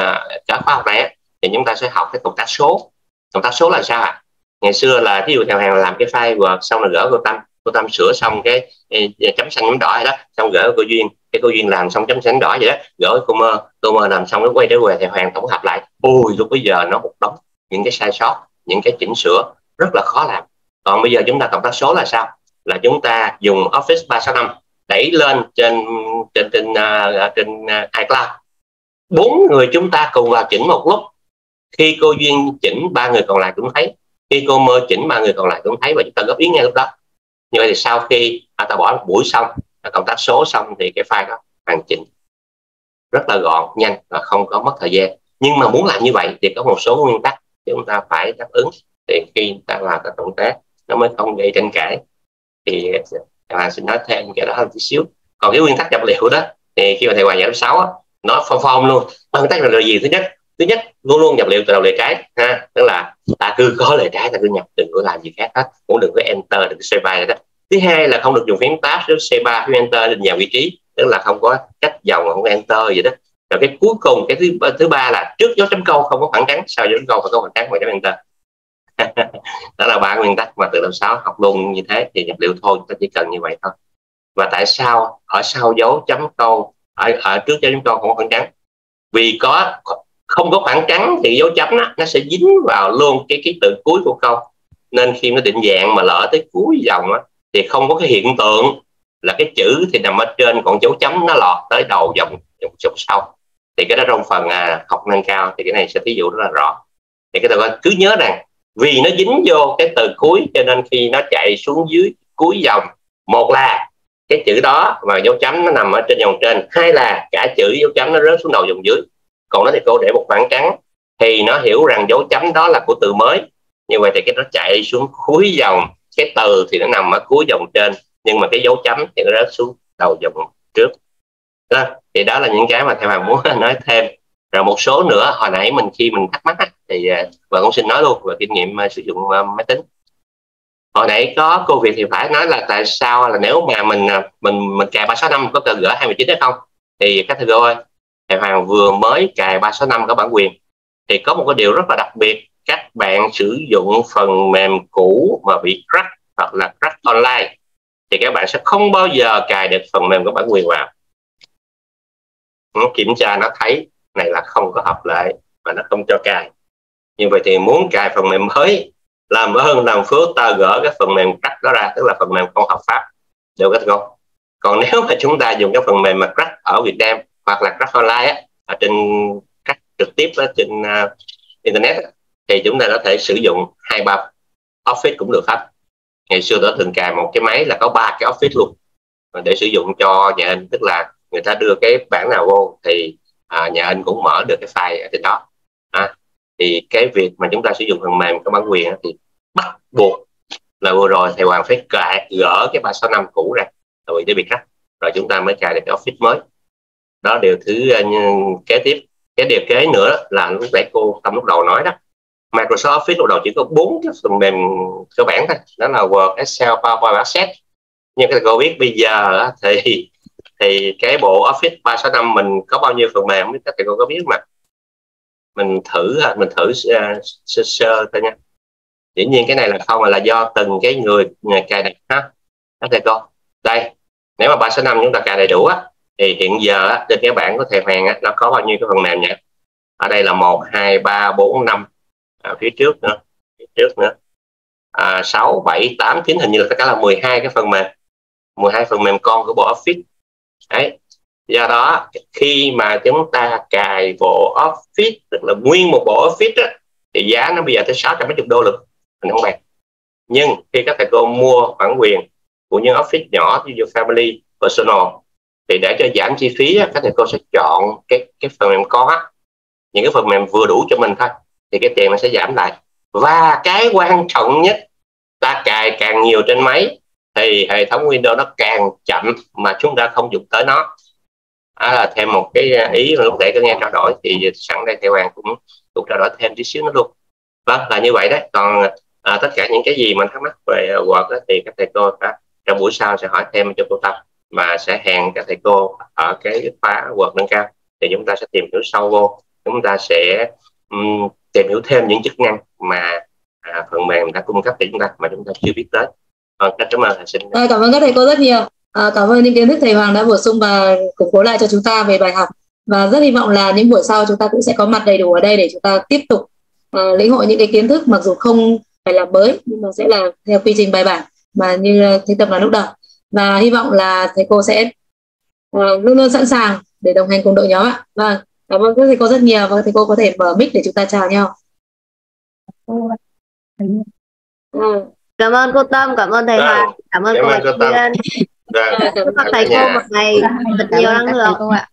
cả khoa học này thì chúng ta sẽ học cái công tác số. Công tác số là sao ạ? À? ngày xưa là ví dụ theo hàng làm cái file Word xong là gỡ vô tâm cô tâm sửa xong cái chấm xanh chấm đỏ vậy đó. Xong gỡ cô duyên cái cô duyên làm xong chấm xanh đỏ vậy đó. Gỡ cô mơ cô mơ làm xong nó quay trở về thì hoàng tổng hợp lại. Ôi lúc bây giờ nó một đống những cái sai sót những cái chỉnh sửa rất là khó làm. Còn bây giờ chúng ta cộng tác số là sao? Là chúng ta dùng Office 365 đẩy lên trên trên trên uh, trên uh, iCloud. Bốn người chúng ta cùng vào chỉnh một lúc. Khi cô duyên chỉnh ba người còn lại cũng thấy. Khi cô mơ chỉnh ba người còn lại cũng thấy và chúng ta góp ý ngay lúc đó như vậy thì sau khi à, ta bỏ một buổi xong công tác số xong thì cái file đó hoàn chỉnh. Rất là gọn nhanh và không có mất thời gian. Nhưng mà muốn làm như vậy thì có một số nguyên tắc chúng ta phải đáp ứng. Thì khi ta làm các động tác nó mới không gây tranh cãi. Thì à, xin nói thêm cái đó hơn chút xíu. Còn cái nguyên tắc nhập liệu đó thì khi mà thầy hòa giải lớp sáu nó phong phong luôn. Nguyên tắc là gì? Thứ nhất thứ nhất luôn luôn nhập liệu từ đầu lời trái ha tức là ta cứ có lời trái ta cứ nhập đừng có làm gì khác hết cũng đừng có enter đừng có C3 đó thứ hai là không được dùng phím tab C3 phím enter lên vào vị trí tức là không có cách dòng không có enter gì đó. Rồi cái cuối cùng cái thứ thứ ba là trước dấu chấm câu không có khoảng trắng sau dấu chấm câu phải có khoảng trắng và chấm enter. (laughs) Đó là ba nguyên tắc mà từ lớp 6 học luôn như thế thì nhập liệu thôi ta chỉ cần như vậy thôi. Và tại sao ở sau dấu chấm câu ở, ở trước dấu chấm câu không có khoảng trắng vì có không có khoảng trắng thì dấu chấm đó, nó sẽ dính vào luôn cái ký tự cuối của câu. Nên khi nó định dạng mà lỡ tới cuối dòng đó, thì không có cái hiện tượng là cái chữ thì nằm ở trên còn dấu chấm nó lọt tới đầu dòng dòng, dòng sau. Thì cái đó trong phần à, học nâng cao thì cái này sẽ thí dụ rất là rõ. Thì cái tôi cứ nhớ rằng vì nó dính vô cái từ cuối cho nên khi nó chạy xuống dưới cuối dòng một là cái chữ đó và dấu chấm nó nằm ở trên dòng trên hai là cả chữ dấu chấm nó rớt xuống đầu dòng dưới còn nó thì cô để một khoảng trắng thì nó hiểu rằng dấu chấm đó là của từ mới. Như vậy thì cái nó chạy xuống cuối dòng. Cái từ thì nó nằm ở cuối dòng trên, nhưng mà cái dấu chấm thì nó rớt xuống đầu dòng trước. Đó. thì đó là những cái mà thầy hoàng muốn (laughs) nói thêm. Rồi một số nữa, hồi nãy mình khi mình thắc mắc thì à, vợ cũng xin nói luôn về kinh nghiệm à, sử dụng à, máy tính. Hồi nãy có cô Việt thì phải nói là tại sao là nếu mà mình mình mình cài ba sáu năm có cần gỡ 29 hay không? Thì các thầy cô ơi thì Hoàng vừa mới cài ba sáu năm có bản quyền. Thì có một cái điều rất là đặc biệt, các bạn sử dụng phần mềm cũ mà bị crack hoặc là crack online, thì các bạn sẽ không bao giờ cài được phần mềm có bản quyền vào. Nó kiểm tra nó thấy này là không có hợp lệ và nó không cho cài. Như vậy thì muốn cài phần mềm mới, làm ơn, làm phước, ta gỡ cái phần mềm crack đó ra, tức là phần mềm không hợp pháp. Được không? Còn nếu mà chúng ta dùng cái phần mềm mà crack ở Việt Nam hoặc là craft online á, ở trên cách trực tiếp á, trên uh, internet á, thì chúng ta có thể sử dụng hai ba office cũng được hết. Ngày xưa tôi thường cài một cái máy là có ba cái office luôn. Để sử dụng cho nhà in tức là người ta đưa cái bản nào vô thì à, nhà in cũng mở được cái file ở trên đó. À, thì cái việc mà chúng ta sử dụng phần mềm có bản quyền thì bắt buộc là vừa rồi thầy Hoàng phải cài gỡ cái 365 cũ ra rồi để biệt cắt rồi chúng ta mới cài được cái office mới đó điều thứ ờ, kế tiếp cái điều kế nữa là lúc nãy cô tâm lúc đầu nói đó. Microsoft Office lúc đầu chỉ có bốn cái phần mềm cơ bản thôi đó là Word, Excel, PowerPoint, Access. Nhưng các cô biết bây giờ thì thì cái bộ Office 365 mình có bao nhiêu phần mềm các thầy cô có biết mà? Mình thử à, mình thử uh, sơ sơ thôi nha. Dĩ nhiên cái này là không là do từng cái người cài đặt ha. Các thầy cô đây nếu mà 365 chúng ta cài đầy đủ á thì hiện giờ á, trên cái bảng của thầy Hoàng á, nó có bao nhiêu cái phần mềm nhỉ? Ở đây là một hai ba bốn năm. À, phía trước nữa phía trước nữa. À, 6, 7, 8, 9 hình như là tất cả là 12 cái phần mềm. 12 phần mềm con của bộ Office. Đấy. Do đó khi mà chúng ta cài bộ Office tức là nguyên một bộ Office á, thì giá nó bây giờ tới 600 đô lực. Mình không bàn. Nhưng khi các thầy cô mua bản quyền của những office nhỏ như family personal thì để cho giảm chi phí các thầy cô sẽ chọn cái cái phần mềm có những cái phần mềm vừa đủ cho mình thôi thì cái tiền nó sẽ giảm lại. Và cái quan trọng nhất ta cài càng nhiều trên máy thì hệ thống Windows nó càng chậm mà chúng ta không dùng tới nó. À, là thêm một cái à, ý mà lúc nãy có nghe trao đổi thì sẵn đây thầy Hoàng cũng cũng trao đổi thêm tí xíu nữa luôn. Vâng là như vậy đấy. Còn à, tất cả những cái gì mà thắc mắc về Word thì các thầy cô đã, trong buổi sau sẽ hỏi thêm cho cô Tâm mà sẽ hẹn các thầy cô ở cái khóa quật nâng cao thì chúng ta sẽ tìm hiểu sâu vô. Chúng ta sẽ um, tìm hiểu thêm những chức năng mà à, phần mềm đã cung cấp cho chúng ta mà chúng ta chưa biết vâng, tới à, cảm ơn thầy xin à, cảm ơn các thầy cô rất nhiều. À, cảm ơn những kiến thức thầy Hoàng đã bổ sung và củng cố lại cho chúng ta về bài học. Và rất hy vọng là những buổi sau chúng ta cũng sẽ có mặt đầy đủ ở đây để chúng ta tiếp tục uh, lĩnh hội những cái kiến thức mặc dù không phải là mới nhưng mà sẽ là theo quy trình bài bản mà như à, thi tập là lúc đầu và hy vọng là thầy cô sẽ uh, luôn luôn sẵn sàng để đồng hành cùng đội nhóm ạ vâng cảm ơn các thầy cô rất nhiều và thầy cô có thể mở mic để chúng ta chào nhau ừ. cảm ơn cô Tâm cảm ơn thầy Hoàng cảm ơn cô Bạch Duyên chúc các thầy cô một ngày thật nhiều năng lượng cô ạ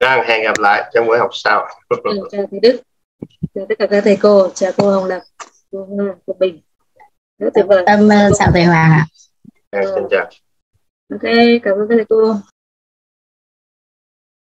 Đang hẹn gặp lại trong buổi học sau. ừ, chào thầy Đức, chào tất cả các thầy cô, chào cô Hồng Lập, cô, cô Bình. Rất tuyệt. Tâm chào thầy Hoàng ạ. À, xin chào. Ok, cảm ơn các thầy cô.